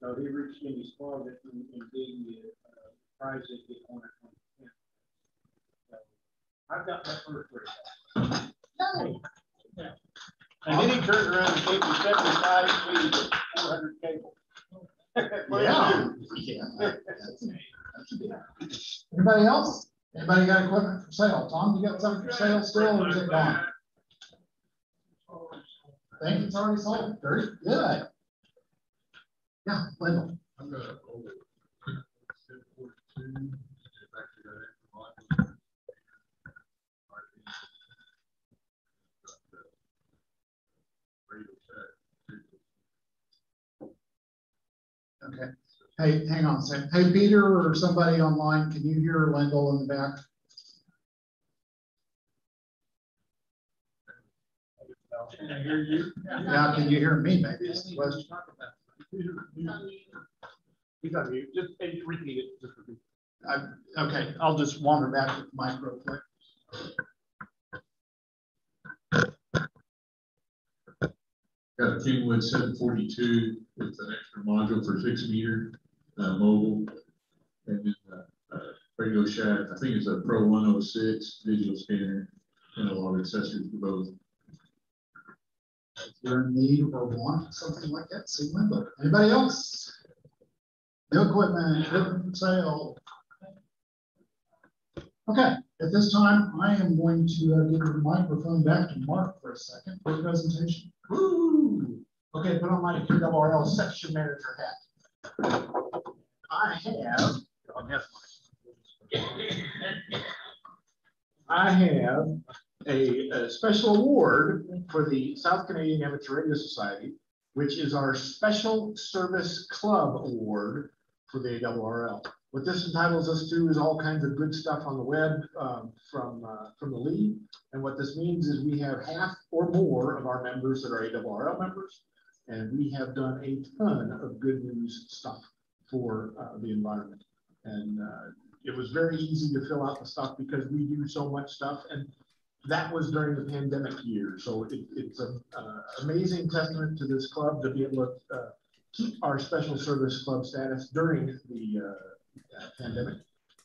So he reached in his closet and, and gave me a, a prize that he wanted from him. So I've got my first radio. Yeah. And then he turned around and gave me seventy-five feet of four hundred cable. Yeah. yeah. Anybody else? Anybody got equipment for sale? Tom, you got something for sale still or is it gone? Think it's already sold. Very good. Yeah, Wendell. I'm gonna hold it. Step forty-two, if I could, uh, Okay. Hey, hang on a second. Hey, Peter or somebody online, can you hear Wendell in the back? Can I hear you? Yeah, can you hear me? Maybe is the question. He's on mute. Just repeat it. Just repeat. I, okay, I'll just wander back to the mic real quick. Got a seven forty-two with an extra module for six meter, uh, mobile. And then, uh, uh, Radio Shack, I think it's a Pro one oh six digital scanner and a lot of accessories for both. If you're in need or want something like that, see. Anybody else? No equipment, for sale. Okay, at this time, I am going to uh, give the microphone back to Mark for a second for a presentation. Woo! Okay, put on my ARRL section manager hat. I have, I'll I have a, a, special award for the South Canadian Amateur Radio Society, which is our Special Service Club Award for the ARRL. What this entitles us to is all kinds of good stuff on the web um, from, uh, from the league. And what this means is we have half or more of our members that are ARRL members, and we have done a ton of good news stuff for uh, the environment. And uh, it was very easy to fill out the stuff because we do so much stuff. And that was during the pandemic year. So it, it's an amazing testament to this club to be able to uh, keep our special service club status during the uh, pandemic.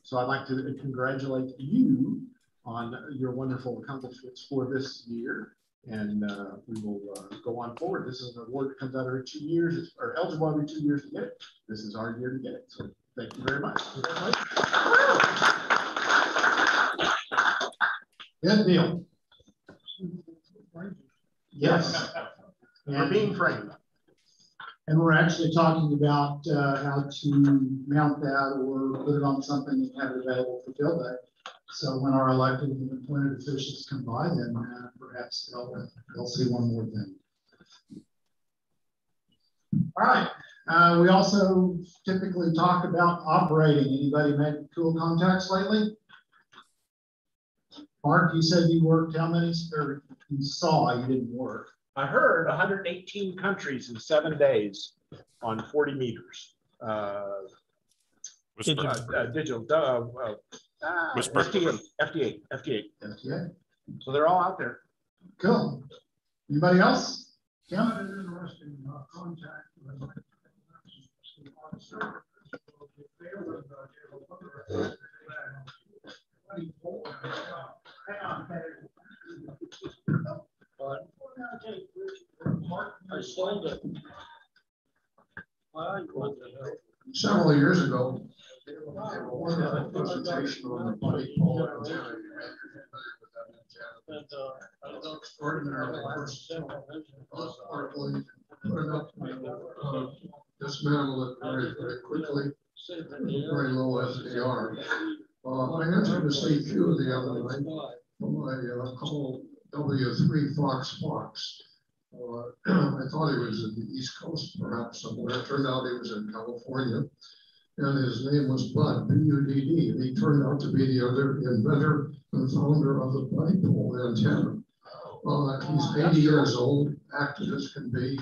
So I'd like to congratulate you on your wonderful accomplishments for this year. And uh, we will uh, go on forward. This is an award that comes out every two years, or eligible every two years to get it. This is our year to get it. So thank you very much. Good deal. Yes. We're being framed. And we're actually talking about uh, how to mount that or put it on something and have it available for field day. So when our elected and appointed officials come by, then uh, perhaps they'll, they'll see one more thing. All right. Uh, we also typically talk about operating. Anybody made cool contacts lately? Mark, you said you worked how many, or you saw, you didn't work. I heard 118 countries in seven days on 40 meters. Uh, WSPR. Uh, uh, digital, uh, uh, ah, WSPR. FT8, FT8, FT8. So they're all out there. Cool. Anybody else? Kim? Not an interesting uh, contact with my. They uh? Several years ago, they uh, it uh, dismantle it very, very quickly, very low SDR. Uh, I answered the CQ the other night from a uh, call W3 Fox Fox. Uh, I thought he was in the East Coast perhaps somewhere. It turned out he was in California. And his name was Bud, B-U-D-D. And he turned out to be the other inventor and founder of Buddipole antenna. Uh, he's 80 years old, active as can be,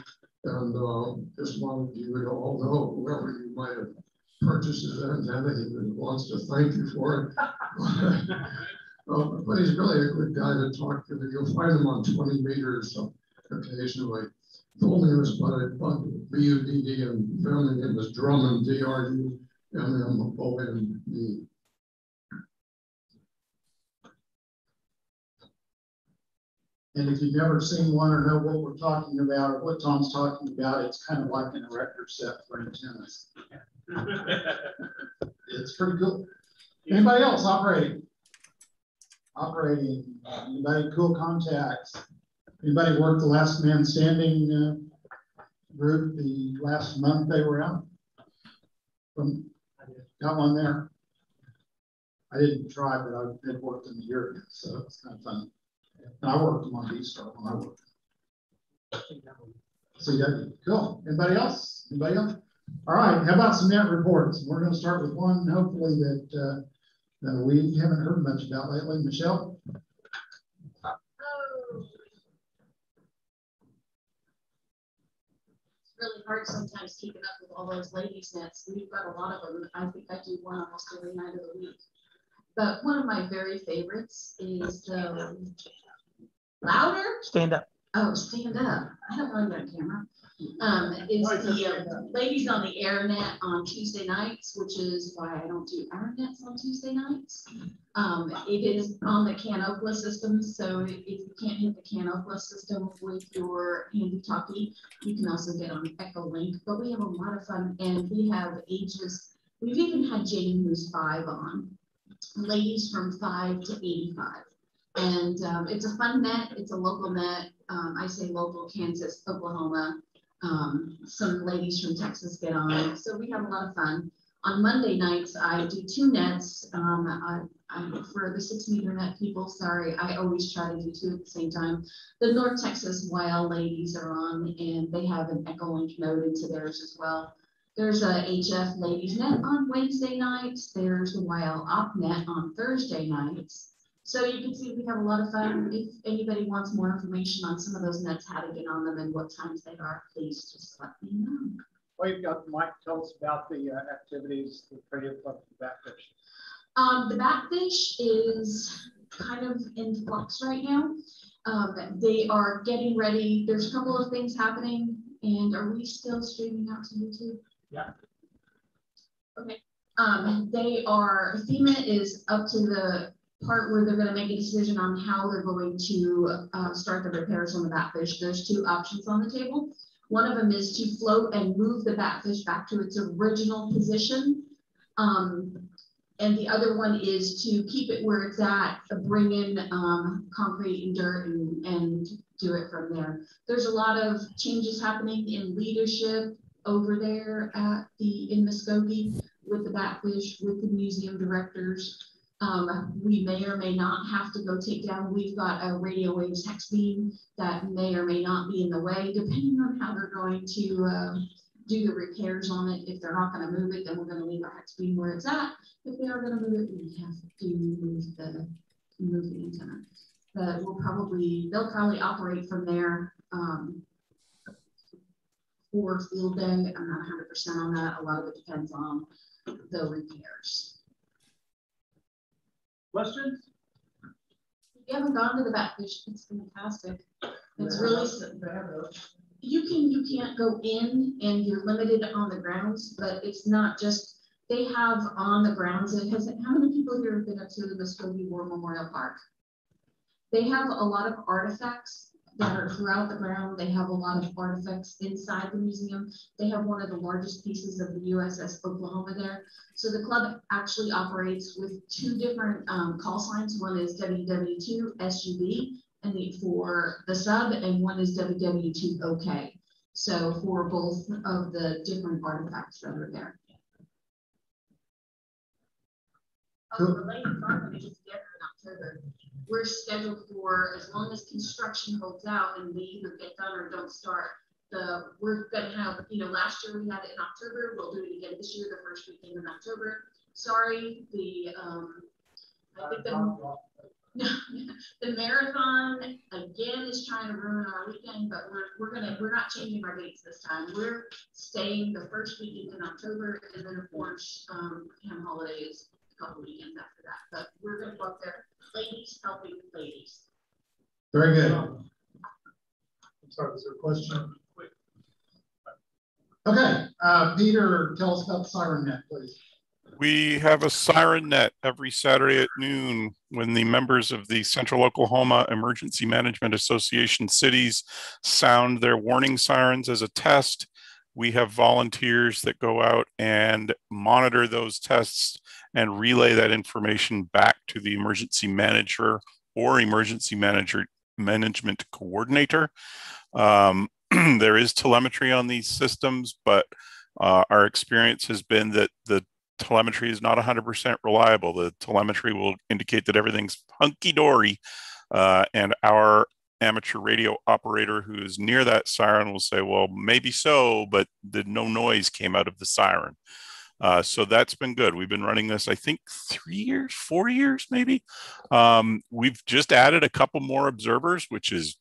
and uh, just wanted you to all know, whoever you might have purchased his antenna, he wants to thank you for it. uh, but he's really a good guy to talk to. You'll find him on 20 meters occasionally. Name is Bud, Bud B-U-D-D, and family name is Drummond, D-R-U-M-M-O-N-D. And if you've never seen one or know what we're talking about or what Tom's talking about, it's kind of like an erector set for antennas. It's pretty cool. Anybody else operating? Operating, anybody cool contacts? Anybody work the last man standing uh, group the last month they were out? From, got one there. I didn't try, but I had worked in the area, so it's kind of fun. And I worked on D-Star when I worked. CW, cool. Anybody else? Anybody else? All right, how about some net reports? We're gonna start with one, hopefully that, uh, that we haven't heard much about lately. Michelle? It's really hard sometimes keeping up with all those ladies nets. We've got a lot of them. I think I do one almost every night of the week. But one of my very favorites is the louder. Stand up. Oh, stand up. I don't know that camera. Um, is the uh, ladies on the air net on Tuesday nights, which is why I don't do air nets on Tuesday nights. Um, it is on the KanOkla system. So if you can't hit the KanOkla system with your handy talkie, you can also get on Echo Link. But we have a lot of fun and we have ages. We've even had Jane who's five on, ladies from five to 85. And um, it's a fun net. It's a local net. Um, I say local, Kansas, Oklahoma. Um, some ladies from Texas get on. So we have a lot of fun. On Monday nights, I do two nets. Um, I, I, for the six meter net people, sorry, I always try to do two at the same time. The North Texas Wild ladies are on, and they have an Echolink node into theirs as well. There's a HF ladies net on Wednesday nights. There's the Wild Op net on Thursday nights. So you can see we have a lot of fun. If anybody wants more information on some of those nets, how to get on them and what times they are, please just let me know. We've got Mike tell us about the uh, activities, the radio club, the Batfish. Um, the Batfish is kind of in flux right now. Um, they are getting ready. There's a couple of things happening. And are we still streaming out to YouTube? Yeah. Okay. Um, they are, FEMA is up to the part where they're going to make a decision on how they're going to uh, start the repairs on the batfish. There's two options on the table. One of them is to float and move the batfish back to its original position. Um, and the other one is to keep it where it's at, bring in um, concrete and dirt and, and do it from there. There's a lot of changes happening in leadership over there at the in Muskogee with the batfish, with the museum directors. Um, we may or may not have to go take down. We've got a radio wave hex beam that may or may not be in the way, depending on how they're going to uh, do the repairs on it. If they're not going to move it, then we're going to leave our hex beam where it's at. If they are going to move it, we have to move the move the antenna. But we'll probably they'll probably operate from there. Um, for field day. I'm not hundred percent on that. A lot of it depends on the repairs. Questions? You haven't gone to the back, it's it's fantastic. It's really, you can, you can't go in and you're limited on the grounds, but it's not just, they have on the grounds, it has, how many people here have been up to the Muskogee War Memorial Park? They have a lot of artifacts that are throughout the ground. They have a lot of artifacts inside the museum. They have one of the largest pieces of the USS Oklahoma there. So the club actually operates with two different um, call signs. One is WW2SUB and the, for the sub, and one is WW2 OK. So for both of the different artifacts that are there. Oh, the lady farm together in October. We're scheduled for, as long as construction holds out and they either get done or don't start, the, we're gonna have, you know, last year we had it in October, we'll do it again this year, the first weekend in October. Sorry, the, um, I think the, the marathon again is trying to ruin our weekend, but we're, we're gonna, we're not changing our dates this time. We're staying the first weekend in October and then of course, um, holidays a couple weekends after that, but we're gonna go up there, ladies helping ladies. Very good. I'm sorry, is there a question? Okay, uh, Peter, tell us about the siren net, please. We have a siren net every Saturday at noon when the members of the Central Oklahoma Emergency Management Association cities sound their warning sirens as a test. We have volunteers that go out and monitor those tests and relay that information back to the emergency manager or emergency manager management coordinator. Um, there is telemetry on these systems, but uh, our experience has been that the telemetry is not 100% reliable. The telemetry will indicate that everything's hunky dory, uh, and our amateur radio operator who is near that siren will say, "Well, maybe so, but the no noise came out of the siren." Uh, so that's been good. We've been running this, I think, three years, four years, maybe. Um, we've just added a couple more observers, which is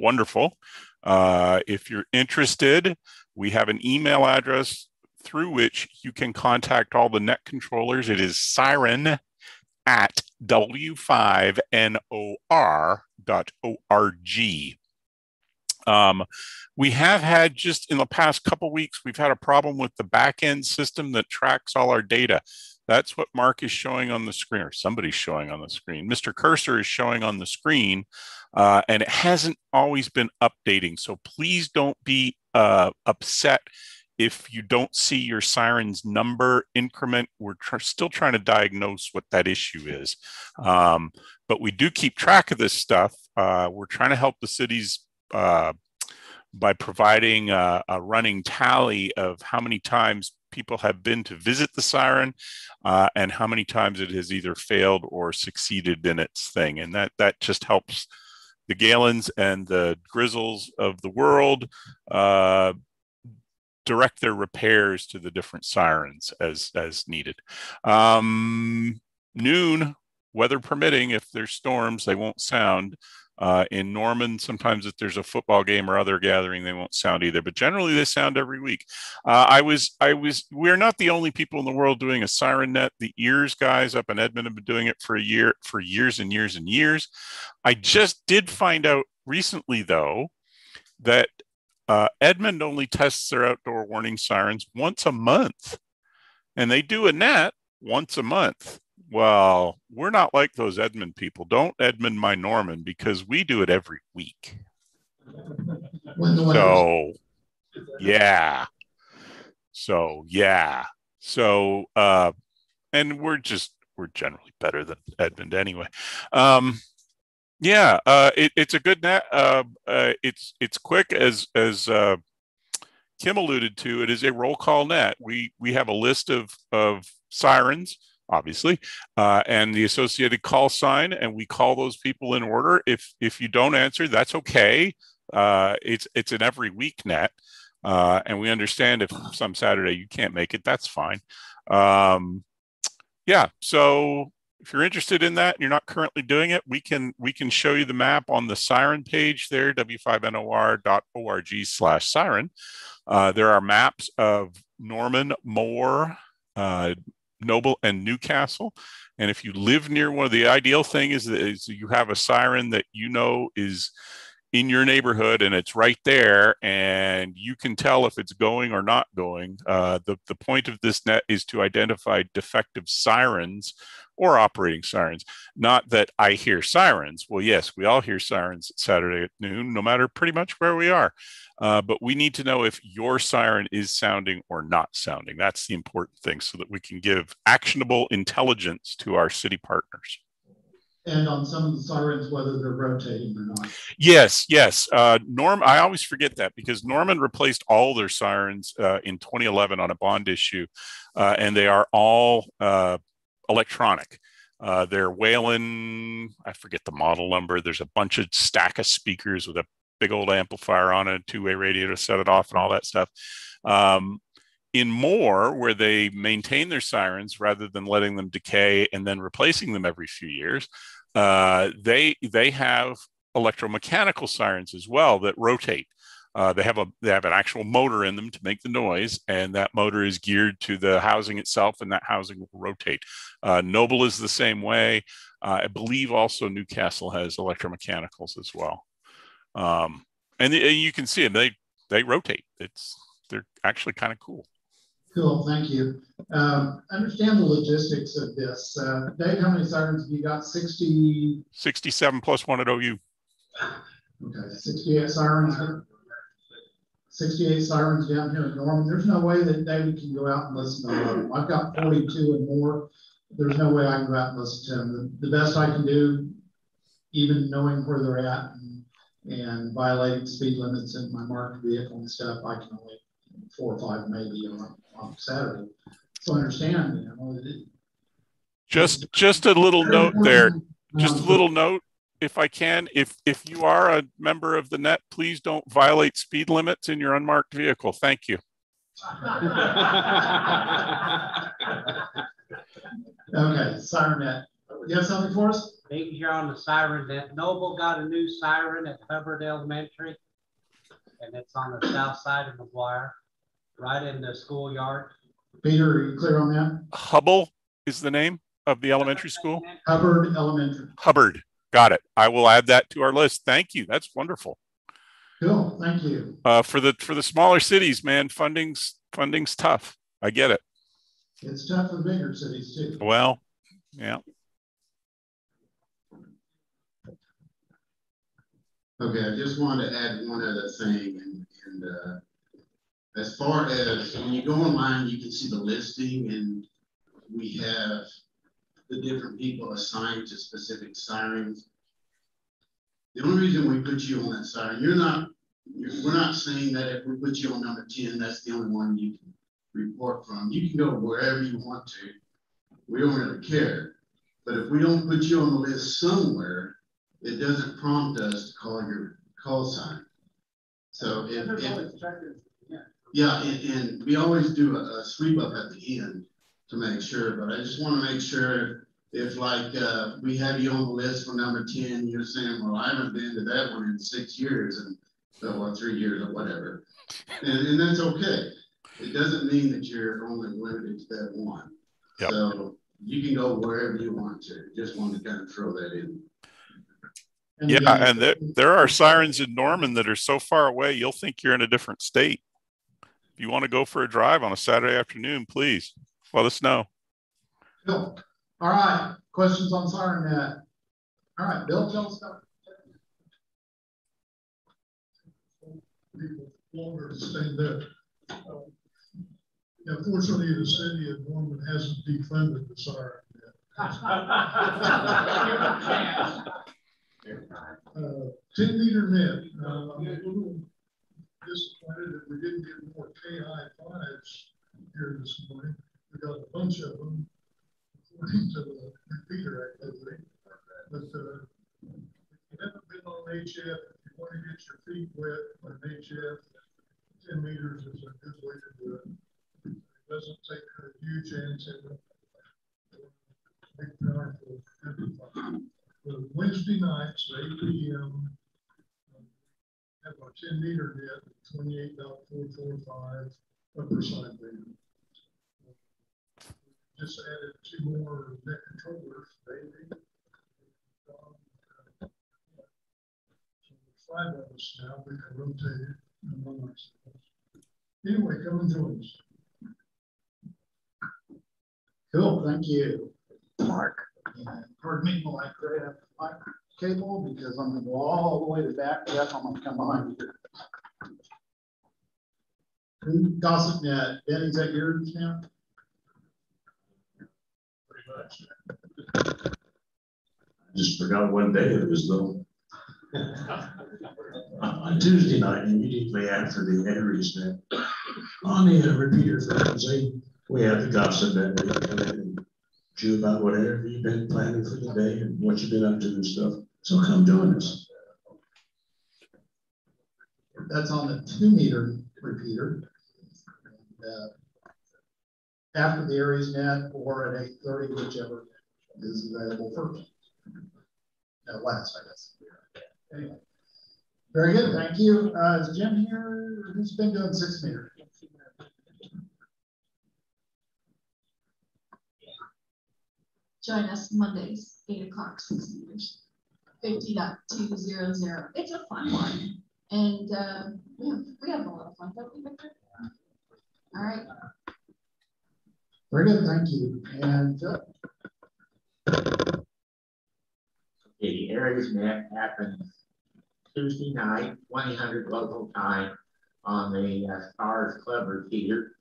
wonderful. Uh, if you're interested, we have an email address through which you can contact all the net controllers. It is siren at w5nor.org. Um, we have had just in the past couple weeks, we've had a problem with the back end system that tracks all our data. That's what Mark is showing on the screen, or somebody's showing on the screen. Mr. Cursor is showing on the screen, uh, and it hasn't always been updating. So please don't be uh, upset if you don't see your siren's number increment. We're tr still trying to diagnose what that issue is. Um, but we do keep track of this stuff. Uh, we're trying to help the cities uh, by providing a, a, running tally of how many times people have been to visit the siren uh, and how many times it has either failed or succeeded in its thing. And that, that just helps the Galens and the Grizzles of the world uh, direct their repairs to the different sirens as, as needed. Um, noon, weather permitting, if there's storms, they won't sound. Uh, in Norman, sometimes if there's a football game or other gathering, they won't sound either. But generally, they sound every week. Uh, I was, I was. We're not the only people in the world doing a siren net. The ears guys up in Edmond have been doing it for a year, for years and years and years. I just did find out recently, though, that uh, Edmond only tests their outdoor warning sirens once a month, and they do a net once a month. Well, we're not like those Edmond people. Don't Edmond my Norman because we do it every week. So, yeah. So, yeah. So, uh, and we're just, we're generally better than Edmond anyway. Um, yeah, uh, it, it's a good net. Uh, uh, it's it's quick as as uh, Kim alluded to. It is a roll call net. We we have a list of of sirens, obviously, uh, and the associated call sign, and we call those people in order. If if you don't answer, that's okay. Uh, it's it's an every week net, uh, and we understand if some Saturday you can't make it, that's fine. Um, yeah, so if you're interested in that and you're not currently doing it, we can we can show you the map on the siren page there, w5nor.org slash siren. Uh, there are maps of Norman, Moore, uh, Noble, and Newcastle. And if you live near one of the ideal thing is that is you have a siren that you know is in your neighborhood and it's right there and you can tell if it's going or not going. Uh, the, the point of this net is to identify defective sirens or operating sirens. Not that I hear sirens. Well, yes, we all hear sirens Saturday at noon, no matter pretty much where we are. Uh, but we need to know if your siren is sounding or not sounding. That's the important thing so that we can give actionable intelligence to our city partners and on some of the sirens whether they're rotating or not. Yes, yes. Uh, Norm, I always forget that because Norman replaced all their sirens uh, in 2011 on a bond issue, uh, and they are all uh, electronic. Uh, they're Whelen, I forget the model number. There's a bunch of stack of speakers with a big old amplifier on it, two-way radio to set it off, and all that stuff. Um, in Moore, where they maintain their sirens rather than letting them decay and then replacing them every few years, uh, they they have electromechanical sirens as well that rotate. Uh, they have a they have an actual motor in them to make the noise, and that motor is geared to the housing itself, and that housing will rotate. Uh, Noble is the same way. Uh, I believe also Newcastle has electromechanicals as well, um, and, and you can see them. They they rotate. It's they're actually kind of cool. Cool, thank you. Um, understand the logistics of this. Uh, Dave, how many sirens have you got? 60? 67 plus one at OU. Okay, 68 sirens. 68 sirens down here in Norman. There's no way that David can go out and listen to them. I've got 42 and Moore. There's no way I can go out and listen to them. The, the best I can do, even knowing where they're at and, and violating speed limits in my marked vehicle and stuff, I can only four or five maybe on, on Saturday. So understand, you know, it, just just a little note there. Just a little note, if I can, if if you are a member of the net, please don't violate speed limits in your unmarked vehicle. Thank you. okay, siren net. You have something for us? Thank you're on the siren net. Noble got a new siren at Hubbard Elementary, and it's on the south side of McGuire right in the schoolyard. Peter, are you clear on that? Hubble is the name of the elementary school? Hubbard Elementary. Hubbard. Got it. I will add that to our list. Thank you. That's wonderful. Cool. Thank you. Uh, for the for the smaller cities, man, funding's funding's tough. I get it. It's tough for bigger cities too. Well, yeah. Okay, I just wanted to add one other thing, and, and uh, as far as when you go online, you can see the listing and we have the different people assigned to specific sirens. The only reason we put you on that siren, you're not, you're, we're not saying that if we put you on number 10, that's the only one you can report from. You can go wherever you want to. We don't really care. But if we don't put you on the list somewhere, it doesn't prompt us to call your call sign. So if, if yeah, and, and we always do a, a, sweep up at the end to make sure, but I just want to make sure if like uh, we have you on the list for number 10, you're saying, well, I haven't been to that one in six years and so or three years or whatever. And, and that's okay. It doesn't mean that you're only limited to that one. Yep. So you can go wherever you want to. Just want to kind of throw that in. And yeah, and there, there are sirens in Norman that are so far away, you'll think you're in a different state If you want to go for a drive on a Saturday afternoon, please let us know. Cool. All right. Questions on SirenNet? All right, Bill, tell us about longer to stay there. Uh, yeah, fortunately, the city of Norman hasn't defunded the siren uh, 10 meter net. Uh, disappointed that we didn't get more KI5s here this morning. Got a bunch of them according to the repeater activity. But uh, if you haven't been on HF, if you want to get your feet wet on HF, 10 meters is a good way to do it. It doesn't take a huge antenna. Wednesday nights, 8 p.m., have a ten meter net, twenty-eight dot four four five upper side band. Just added two more net controllers, um, uh, So there's five of us now, we can rotate it among ourselves. Anyway, come and join us. Cool, thank you. Mark. Pardon me while I grab my cable because I'm gonna go all the way to back. Jeff, I'm gonna come behind you. Gossip net, Ben, is that yours now? Much. I just forgot one day it was though. On Tuesday night, immediately after the ARES net, on the uh, repeater frequency, we have the gossip that we come in and chew about whatever you've been planning for the day and what you've been up to and stuff. So come join us. That's on the two meter repeater. And, uh, After the ARES net or at eight thirty, whichever is available first. At last, I guess. Anyway. Very good, thank you. Uh, is Jim here? Who's been doing six meter? Join us Mondays, eight o'clock, six meters. Fifty dot two zero zero. It's a fun one. And uh, we have, we have a lot of fun, don't we, Victor? All right. Very good, thank you. And uh, the ARES Net happens Tuesday night, twenty hundred local time on the uh, SCARS Club repeater,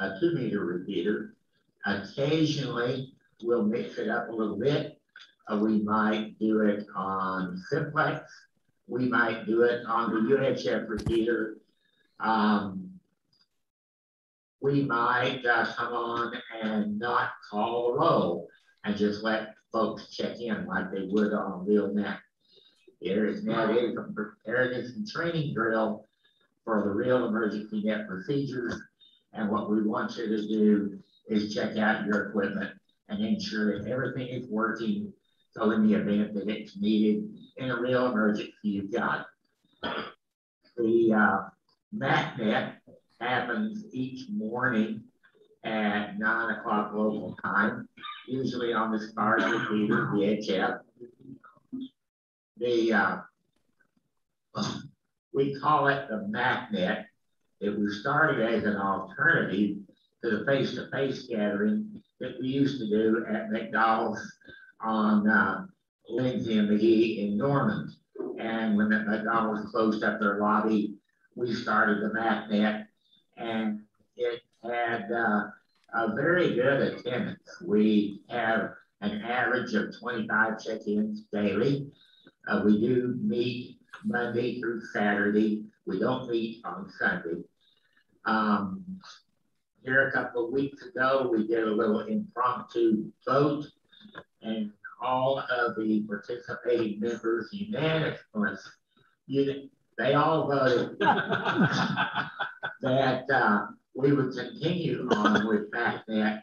a two meter repeater. Occasionally, we'll mix it up a little bit. Uh, we might do it on simplex. We might do it on the UHF repeater. Um, we might uh, come on and not call a roll and just let folks check in like they would on real net. There is now a preparedness and training drill for the real emergency net procedures. And what we want you to do is check out your equipment and ensure that everything is working. So in the event that it's needed in a real emergency, you've got. The uh, MACnet happens each morning at nine o'clock local time, usually on the SCARS repeater, VHF. The uh, we call it the MACnet. It was started as an alternative to the face-to-face gathering that we used to do at McDonald's on uh, Lindsey and McGee in Norman. And when McDonald's closed up their lobby, we started the MACnet, and it had uh, a very good attendance. We have an average of 25 check-ins daily. Uh, we do meet Monday through Saturday. We don't meet on Sunday. Um, here a couple of weeks ago, we did a little impromptu vote, and all of the participating members unanimously, they all voted that uh, we would continue on with MACnet.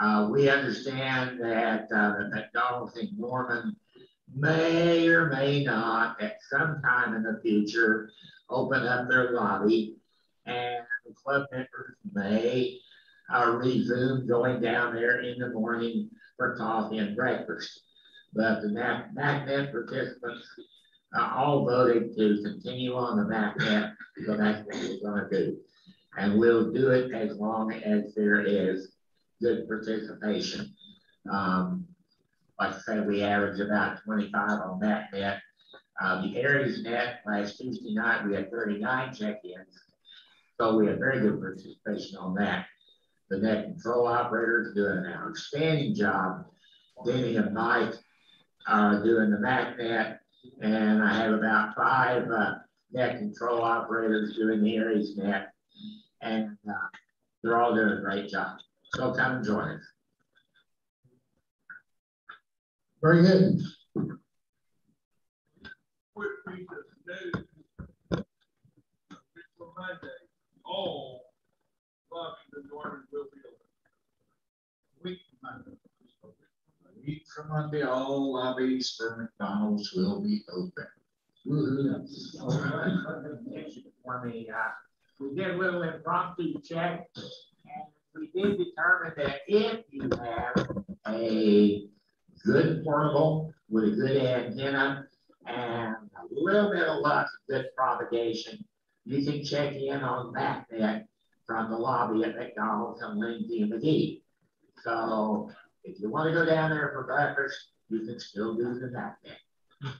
Uh, we understand that uh, the McDonald's in Norman may or may not at some time in the future open up their lobby and the club members may uh, resume going down there in the morning for coffee and breakfast. But the MAC, MACnet participants uh, all voted to continue on the MACnet, so that's what we're going to do. And we'll do it as long as there is good participation. Um, like I said, we average about 25 on that net. Uh, the ARES net last Tuesday night, we had 39 check-ins. So we had very good participation on that. The net control operators doing an outstanding job. Denny and Mike are doing the MACnet, and I have about five uh, net control operators doing the ARES net, and uh, they're all doing a great job. So come and join us. Very good. Quick piece of news. For Monday, all lobbies in Norman will be open. Week Monday. Week from Monday, all lobbies for McDonald's will be open. Me, uh, we did a little impromptu check, and we did determine that if you have a good portable with a good antenna and a little bit of luck, good propagation, you can check in on that net from the lobby at McDonald's and Lindsey McGee. So if you want to go down there for breakfast, you can still do the net net.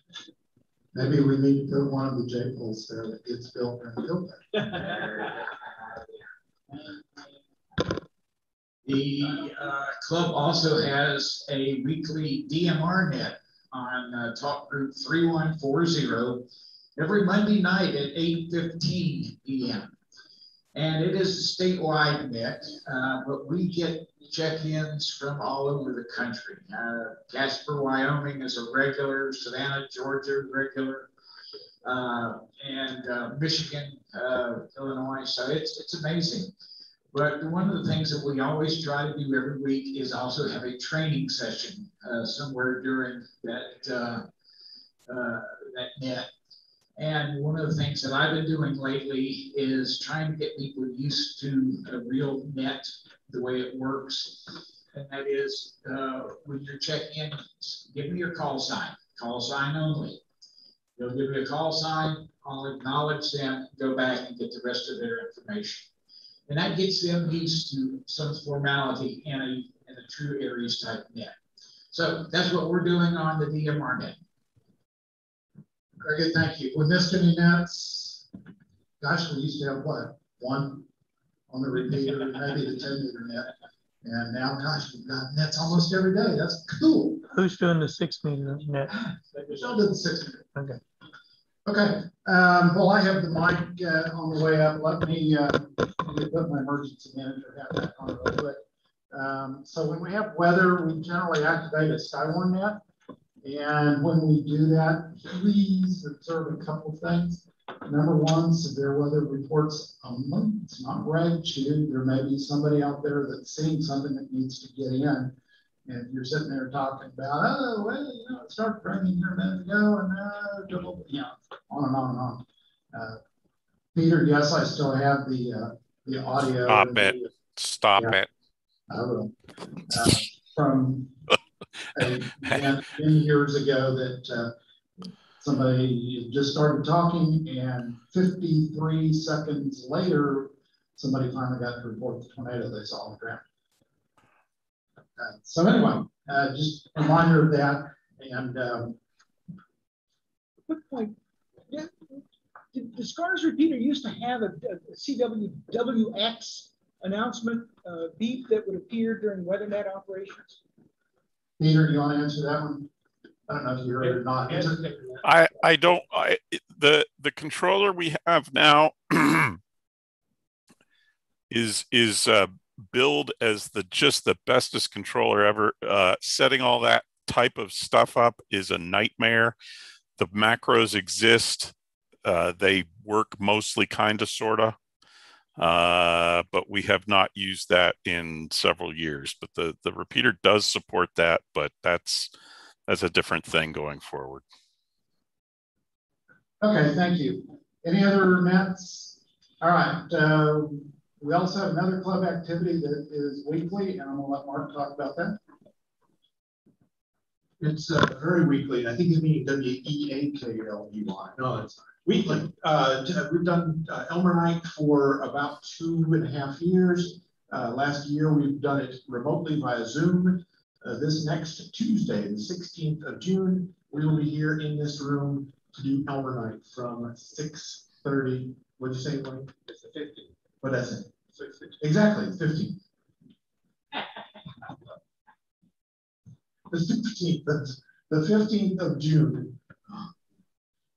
Maybe we need to put one of the J poles there that gets built and built The uh, club also has a weekly DMR net on uh, Talk Group 3140 every Monday night at 8.15 p.m. And it is a statewide net, uh, but we get check-ins from all over the country. Uh, Casper, Wyoming is a regular, Savannah, Georgia, regular, uh, and uh, Michigan, uh, Illinois. So it's, it's amazing. But one of the things that we always try to do every week is also have a training session uh, somewhere during that, that net. And one of the things that I've been doing lately is trying to get people used to a real net, the way it works. And that is uh, when you're checking in, give me your call sign, call sign only. They'll give you a call sign, I'll acknowledge them, go back and get the rest of their information. And that gets them used to some formality in a, in a true ARES type net. So that's what we're doing on the DMR net. Very good, thank you. With Niskany nets, gosh, we used to have what? One on the repeater, maybe the 10 meter net. And now, gosh, we've got nets almost every day. That's cool. Who's doing the six meter net? Michelle did the six meter. Okay. Okay. Um, well, I have the mic uh, on the way up. Let me, uh, let me put my emergency manager hat back on real quick. Um, so when we have weather, we generally activate a Skywarn net. And when we do that, please observe a couple things. Number one, severe weather reports only. It's not gratitude. There may be somebody out there that's seeing something that needs to get in. And you're sitting there talking about, oh, well, you know, it started raining here a minute ago, and uh, you know, on and on and on. Uh, Peter, yes, I still have the uh, the audio. Stop it. The, Stop yeah, it. I will. Uh, from many years ago that uh, somebody just started talking, and 53 seconds later, somebody finally got to report the tornado they saw on the ground. Uh, so anyway, uh, just a reminder of that. And um, quick point. Yeah, the SCARS repeater used to have a, a CWWX announcement uh, beep that would appear during WeatherNet operations. Peter, do you want to answer that one? I don't know if you heard it or not. I I don't. I the the controller we have now is is uh, billed as the just the bestest controller ever. Uh, setting all that type of stuff up is a nightmare. The macros exist. Uh, they work mostly kind of sorta, uh, but we have not used that in several years. But the the repeater does support that, but that's that's a different thing going forward. Okay, thank you. Any other nets? All right. Uh, we also have another club activity that is weekly, and I'm going to let Mark talk about that. It's uh, very weekly. I think you mean W E A K L E Y. No, it's not. Weekly. Uh, we've done uh, Elmer Night for about two and a half years. Uh, last year, we've done it remotely via Zoom. Uh, this next Tuesday, the 16th of June, we will be here in this room to do Elmer Night from 6.30. What'd you say, Wayne? It's the 15th. What did I say? Exactly, 15th. the 15th, the, the 15th of June.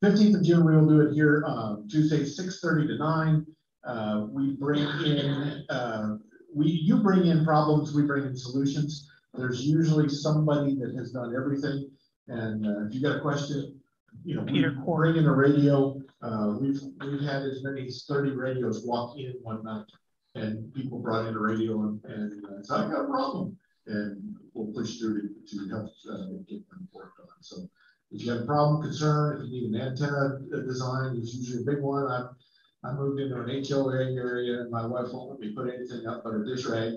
15th of June, we will do it here uh, Tuesday, 6.30 to 9. Uh, we bring in, uh, we you bring in problems, we bring in solutions. There's usually somebody that has done everything. And uh, if you got a question, you know, Peter we bring in a radio. Uh, we've we've had as many as 30 radios walk in one night, and people brought in a radio and, and uh, so I got a problem, and we'll push through to, to help uh, get them worked on. So If you have a problem, concern, if you need an antenna design, it's usually a big one. I, I moved into an HOA area and my wife won't let me put anything up but a dish rag.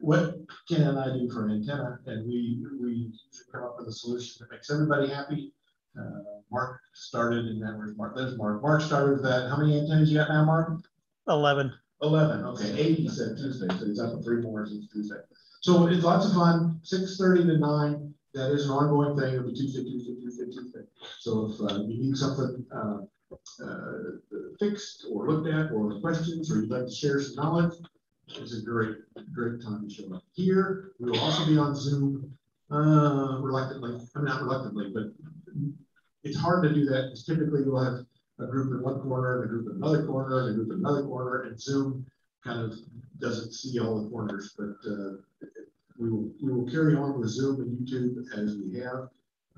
What can I do for an antenna? And we, we come up with a solution that makes everybody happy. Uh, Mark started and then where's Mark? There's Mark. Mark started with that. How many antennas you got now, Mark? 11. 11, okay, 80 said Tuesday, so he's up for three more since Tuesday. So it's lots of fun, six thirty to nine, that is an ongoing thing, be Tuesday, Tuesday, Tuesday, Tuesday. So if uh, you need something uh, uh, fixed or looked at, or questions, or you'd like to share some knowledge, it's a great, great time to show up. Here, we will also be on Zoom uh, reluctantly, I mean, not reluctantly, but it's hard to do that, because typically you'll have a group in one corner, and a group in another corner, and a group in another corner, and Zoom kind of doesn't see all the corners, but uh, we will we will carry on with Zoom and YouTube as we have,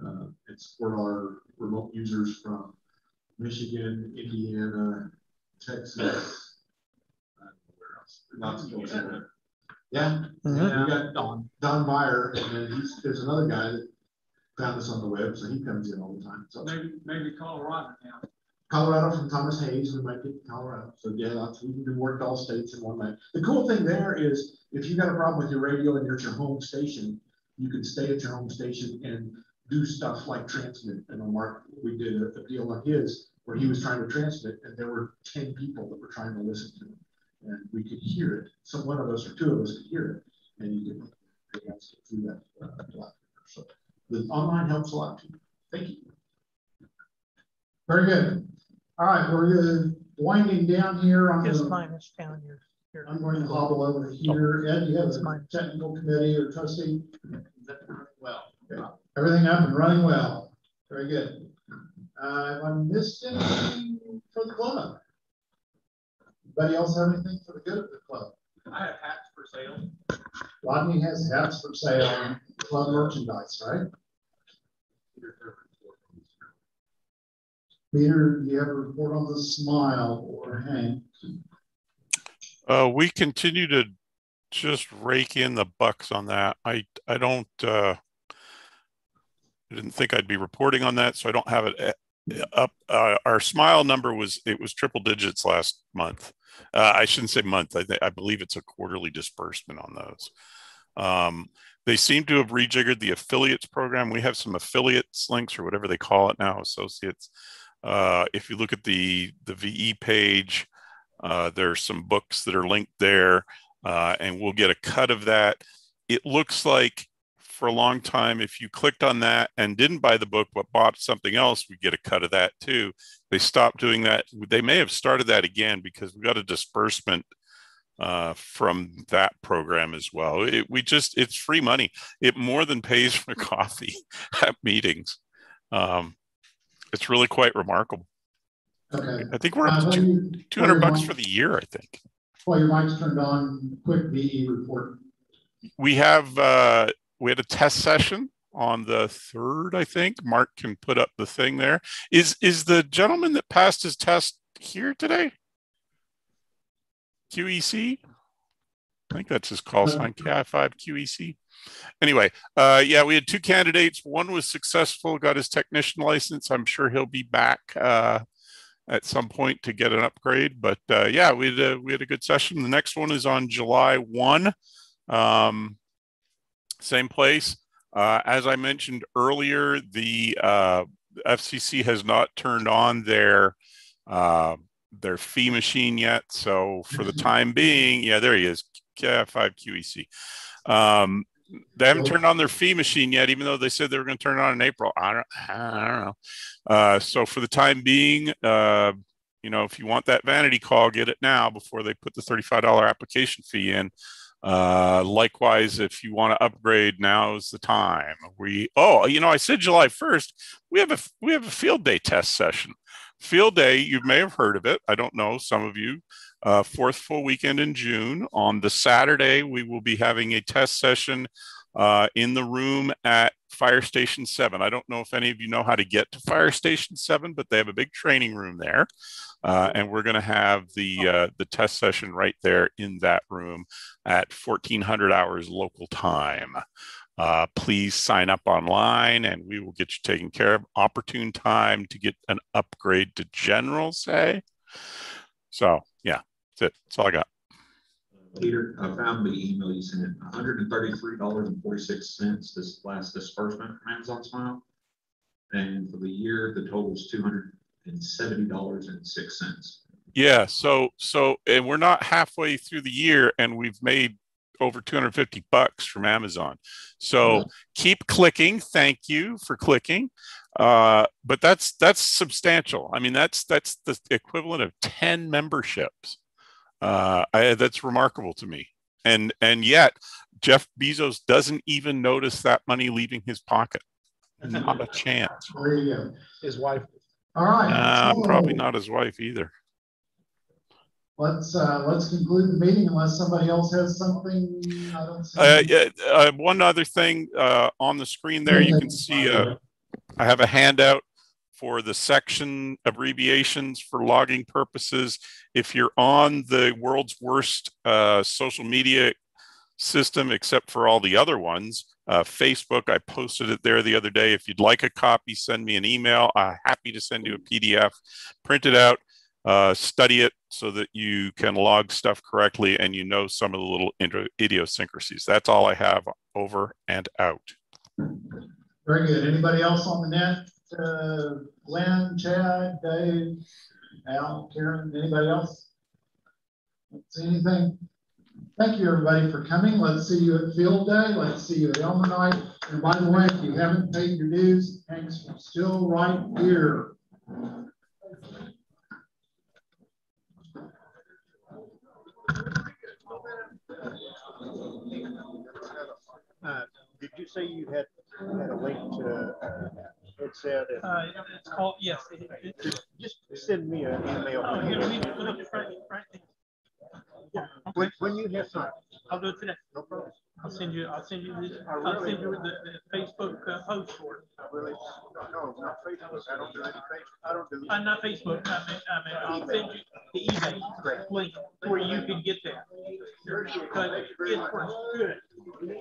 uh, and support our remote users from Michigan, Indiana, Texas, uh, where else? Lots of folks. in there. Yeah, Mhm. yeah, we got Don Don Meyer, and then he's, there's another guy that found us on the web, so he comes in all the time. So Maybe, maybe Colorado now. Colorado from Thomas Hayes, we might get to Colorado. So yeah, lots, we can work all states in one night. The cool thing there is if you've got a problem with your radio and you're at your home station, you can stay at your home station and do stuff like transmit. And Mark, we did a, a deal on his where he was trying to transmit and there were 10 people that were trying to listen to him. And we could hear it. So one of us or two of us could hear it. And you could do that. Uh, so the online helps a lot too. Thank you. Very good. All right, we're uh, winding down here on Just the, minus down your. your- I'm going to hobble over here. Ed, you have a technical committee or trustee? Well, yeah. everything up and running well. Very good. Uh, have I missed anything for the club? Anybody else have anything for the good of the club? I have hats for sale. Rodney has hats for sale, club merchandise, right? Peter, do you have a report on the smile or Hank? Uh, we continue to just rake in the bucks on that. I I don't. Uh, I didn't think I'd be reporting on that, so I don't have it uh, up. Uh, our smile number was it was triple digits last month. Uh, I shouldn't say month. I, I believe it's a quarterly disbursement on those. Um, they seem to have rejiggered the affiliates program. We have some affiliates links or whatever they call it now, associates. Uh, if you look at the the VE page, uh, there's some books that are linked there, uh, and we'll get a cut of that. It looks like for a long time, if you clicked on that and didn't buy the book but bought something else, we get a cut of that too. They stopped doing that. They may have started that again because we got a disbursement uh, from that program as well. It, we just it's free money. It more than pays for coffee at meetings. Um, it's really quite remarkable. Okay. I think we're up Uh, to two, me- 200 bucks for the year, I think. Well, your mic's turned on, quick VE report. We have, uh, we had a test session on the third, I think. Mark can put up the thing there. Is, is the gentleman that passed his test here today? QEC? I think that's his call sign, KI5 QEC. Anyway, uh, yeah, we had two candidates. One was successful, got his technician license. I'm sure he'll be back uh, at some point to get an upgrade. But uh, yeah, we had, a, we had a good session. The next one is on July 1. Um, same place. Uh, as I mentioned earlier, the uh, FCC has not turned on their uh, their fee machine yet. So for the time being, yeah, there he is, yeah, five QEC. Um, they haven't turned on their fee machine yet, even though they said they were going to turn it on in April. I don't, I don't know. Uh, so for the time being, uh, you know, if you want that vanity call, get it now before they put the $35 application fee in. Uh, likewise, if you want to upgrade, now is the time. We oh, you know, I said July first. We have a we have a field day test session. Field day, you may have heard of it. I don't know. Some of you. Uh, fourth full weekend in June. On the Saturday, we will be having a test session uh, in the room at Fire Station 7. I don't know if any of you know how to get to Fire Station 7, but they have a big training room there. Uh, and we're going to have the, uh, the test session right there in that room at 1400 hours local time. Uh, please sign up online and we will get you taken care of. Opportune time to get an upgrade to general, say. So, yeah, that's it. That's all I got. Peter, I found the email you sent, hundred and thirty-three dollars and forty-six cents this last disbursement from Amazon Smile. And for the year, the total is two hundred and seventy dollars and six cents. Yeah. So, so, and we're not halfway through the year and we've made over 250 bucks from Amazon. So keep clicking. Thank you for clicking. Uh, but that's that's substantial. I mean, that's that's the equivalent of 10 memberships. Uh, I, that's remarkable to me. And and yet Jeff Bezos doesn't even notice that money leaving his pocket. Not a chance. There you. His wife. All right. Uh, probably not his wife either. Let's uh, let's conclude the meeting unless somebody else has something. I don't see. Uh, yeah, uh, one other thing uh, on the screen there, you can see uh, I have a handout for the section abbreviations for logging purposes. If you're on the world's worst uh, social media system, except for all the other ones, uh, Facebook, I posted it there the other day. If you'd like a copy, send me an email. I'm happy to send you a PDF, print it out, uh, study it so that you can log stuff correctly and you know some of the little idiosyncrasies. That's all I have over and out. Very good. Anybody else on the net? Uh, Glenn, Chad, Dave, Al, Karen, anybody else? Let's see anything. Thank you everybody for coming. Let's see you at field day. Let's see you at Elmer night. And by the way, if you haven't paid your dues, Hank's still right here. Uh, did you say you had, had a link to uh, it said. Uh, it's called, yes. It, it, just send me an email. Oh, here, we put up right, right yeah. When, when you have time. I'll do it today. No problem. I'll send you. I'll send you. This, I'll send you the, the Facebook uh, post for it. I really, no, no, not Facebook. I don't do any Facebook. I don't do. Uh, not Facebook. I mean, I mean, I'll send you the eBay link where you can get that. Because it's good.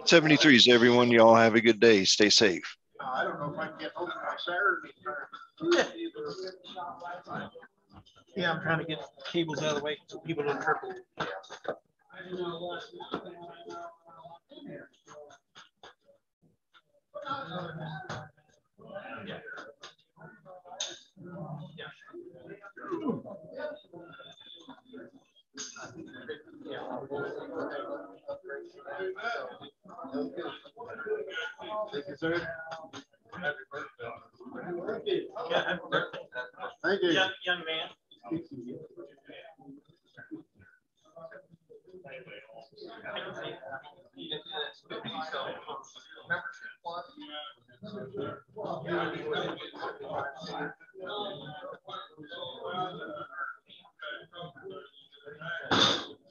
73s, everyone. Y'all have a good day. Stay safe. I don't know if I can get home by Saturday. Yeah, I'm trying to get cables out of the way so people don't triple. Yeah. Thank you, sir. Thank you. Young, young man. All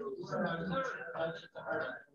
Thank you.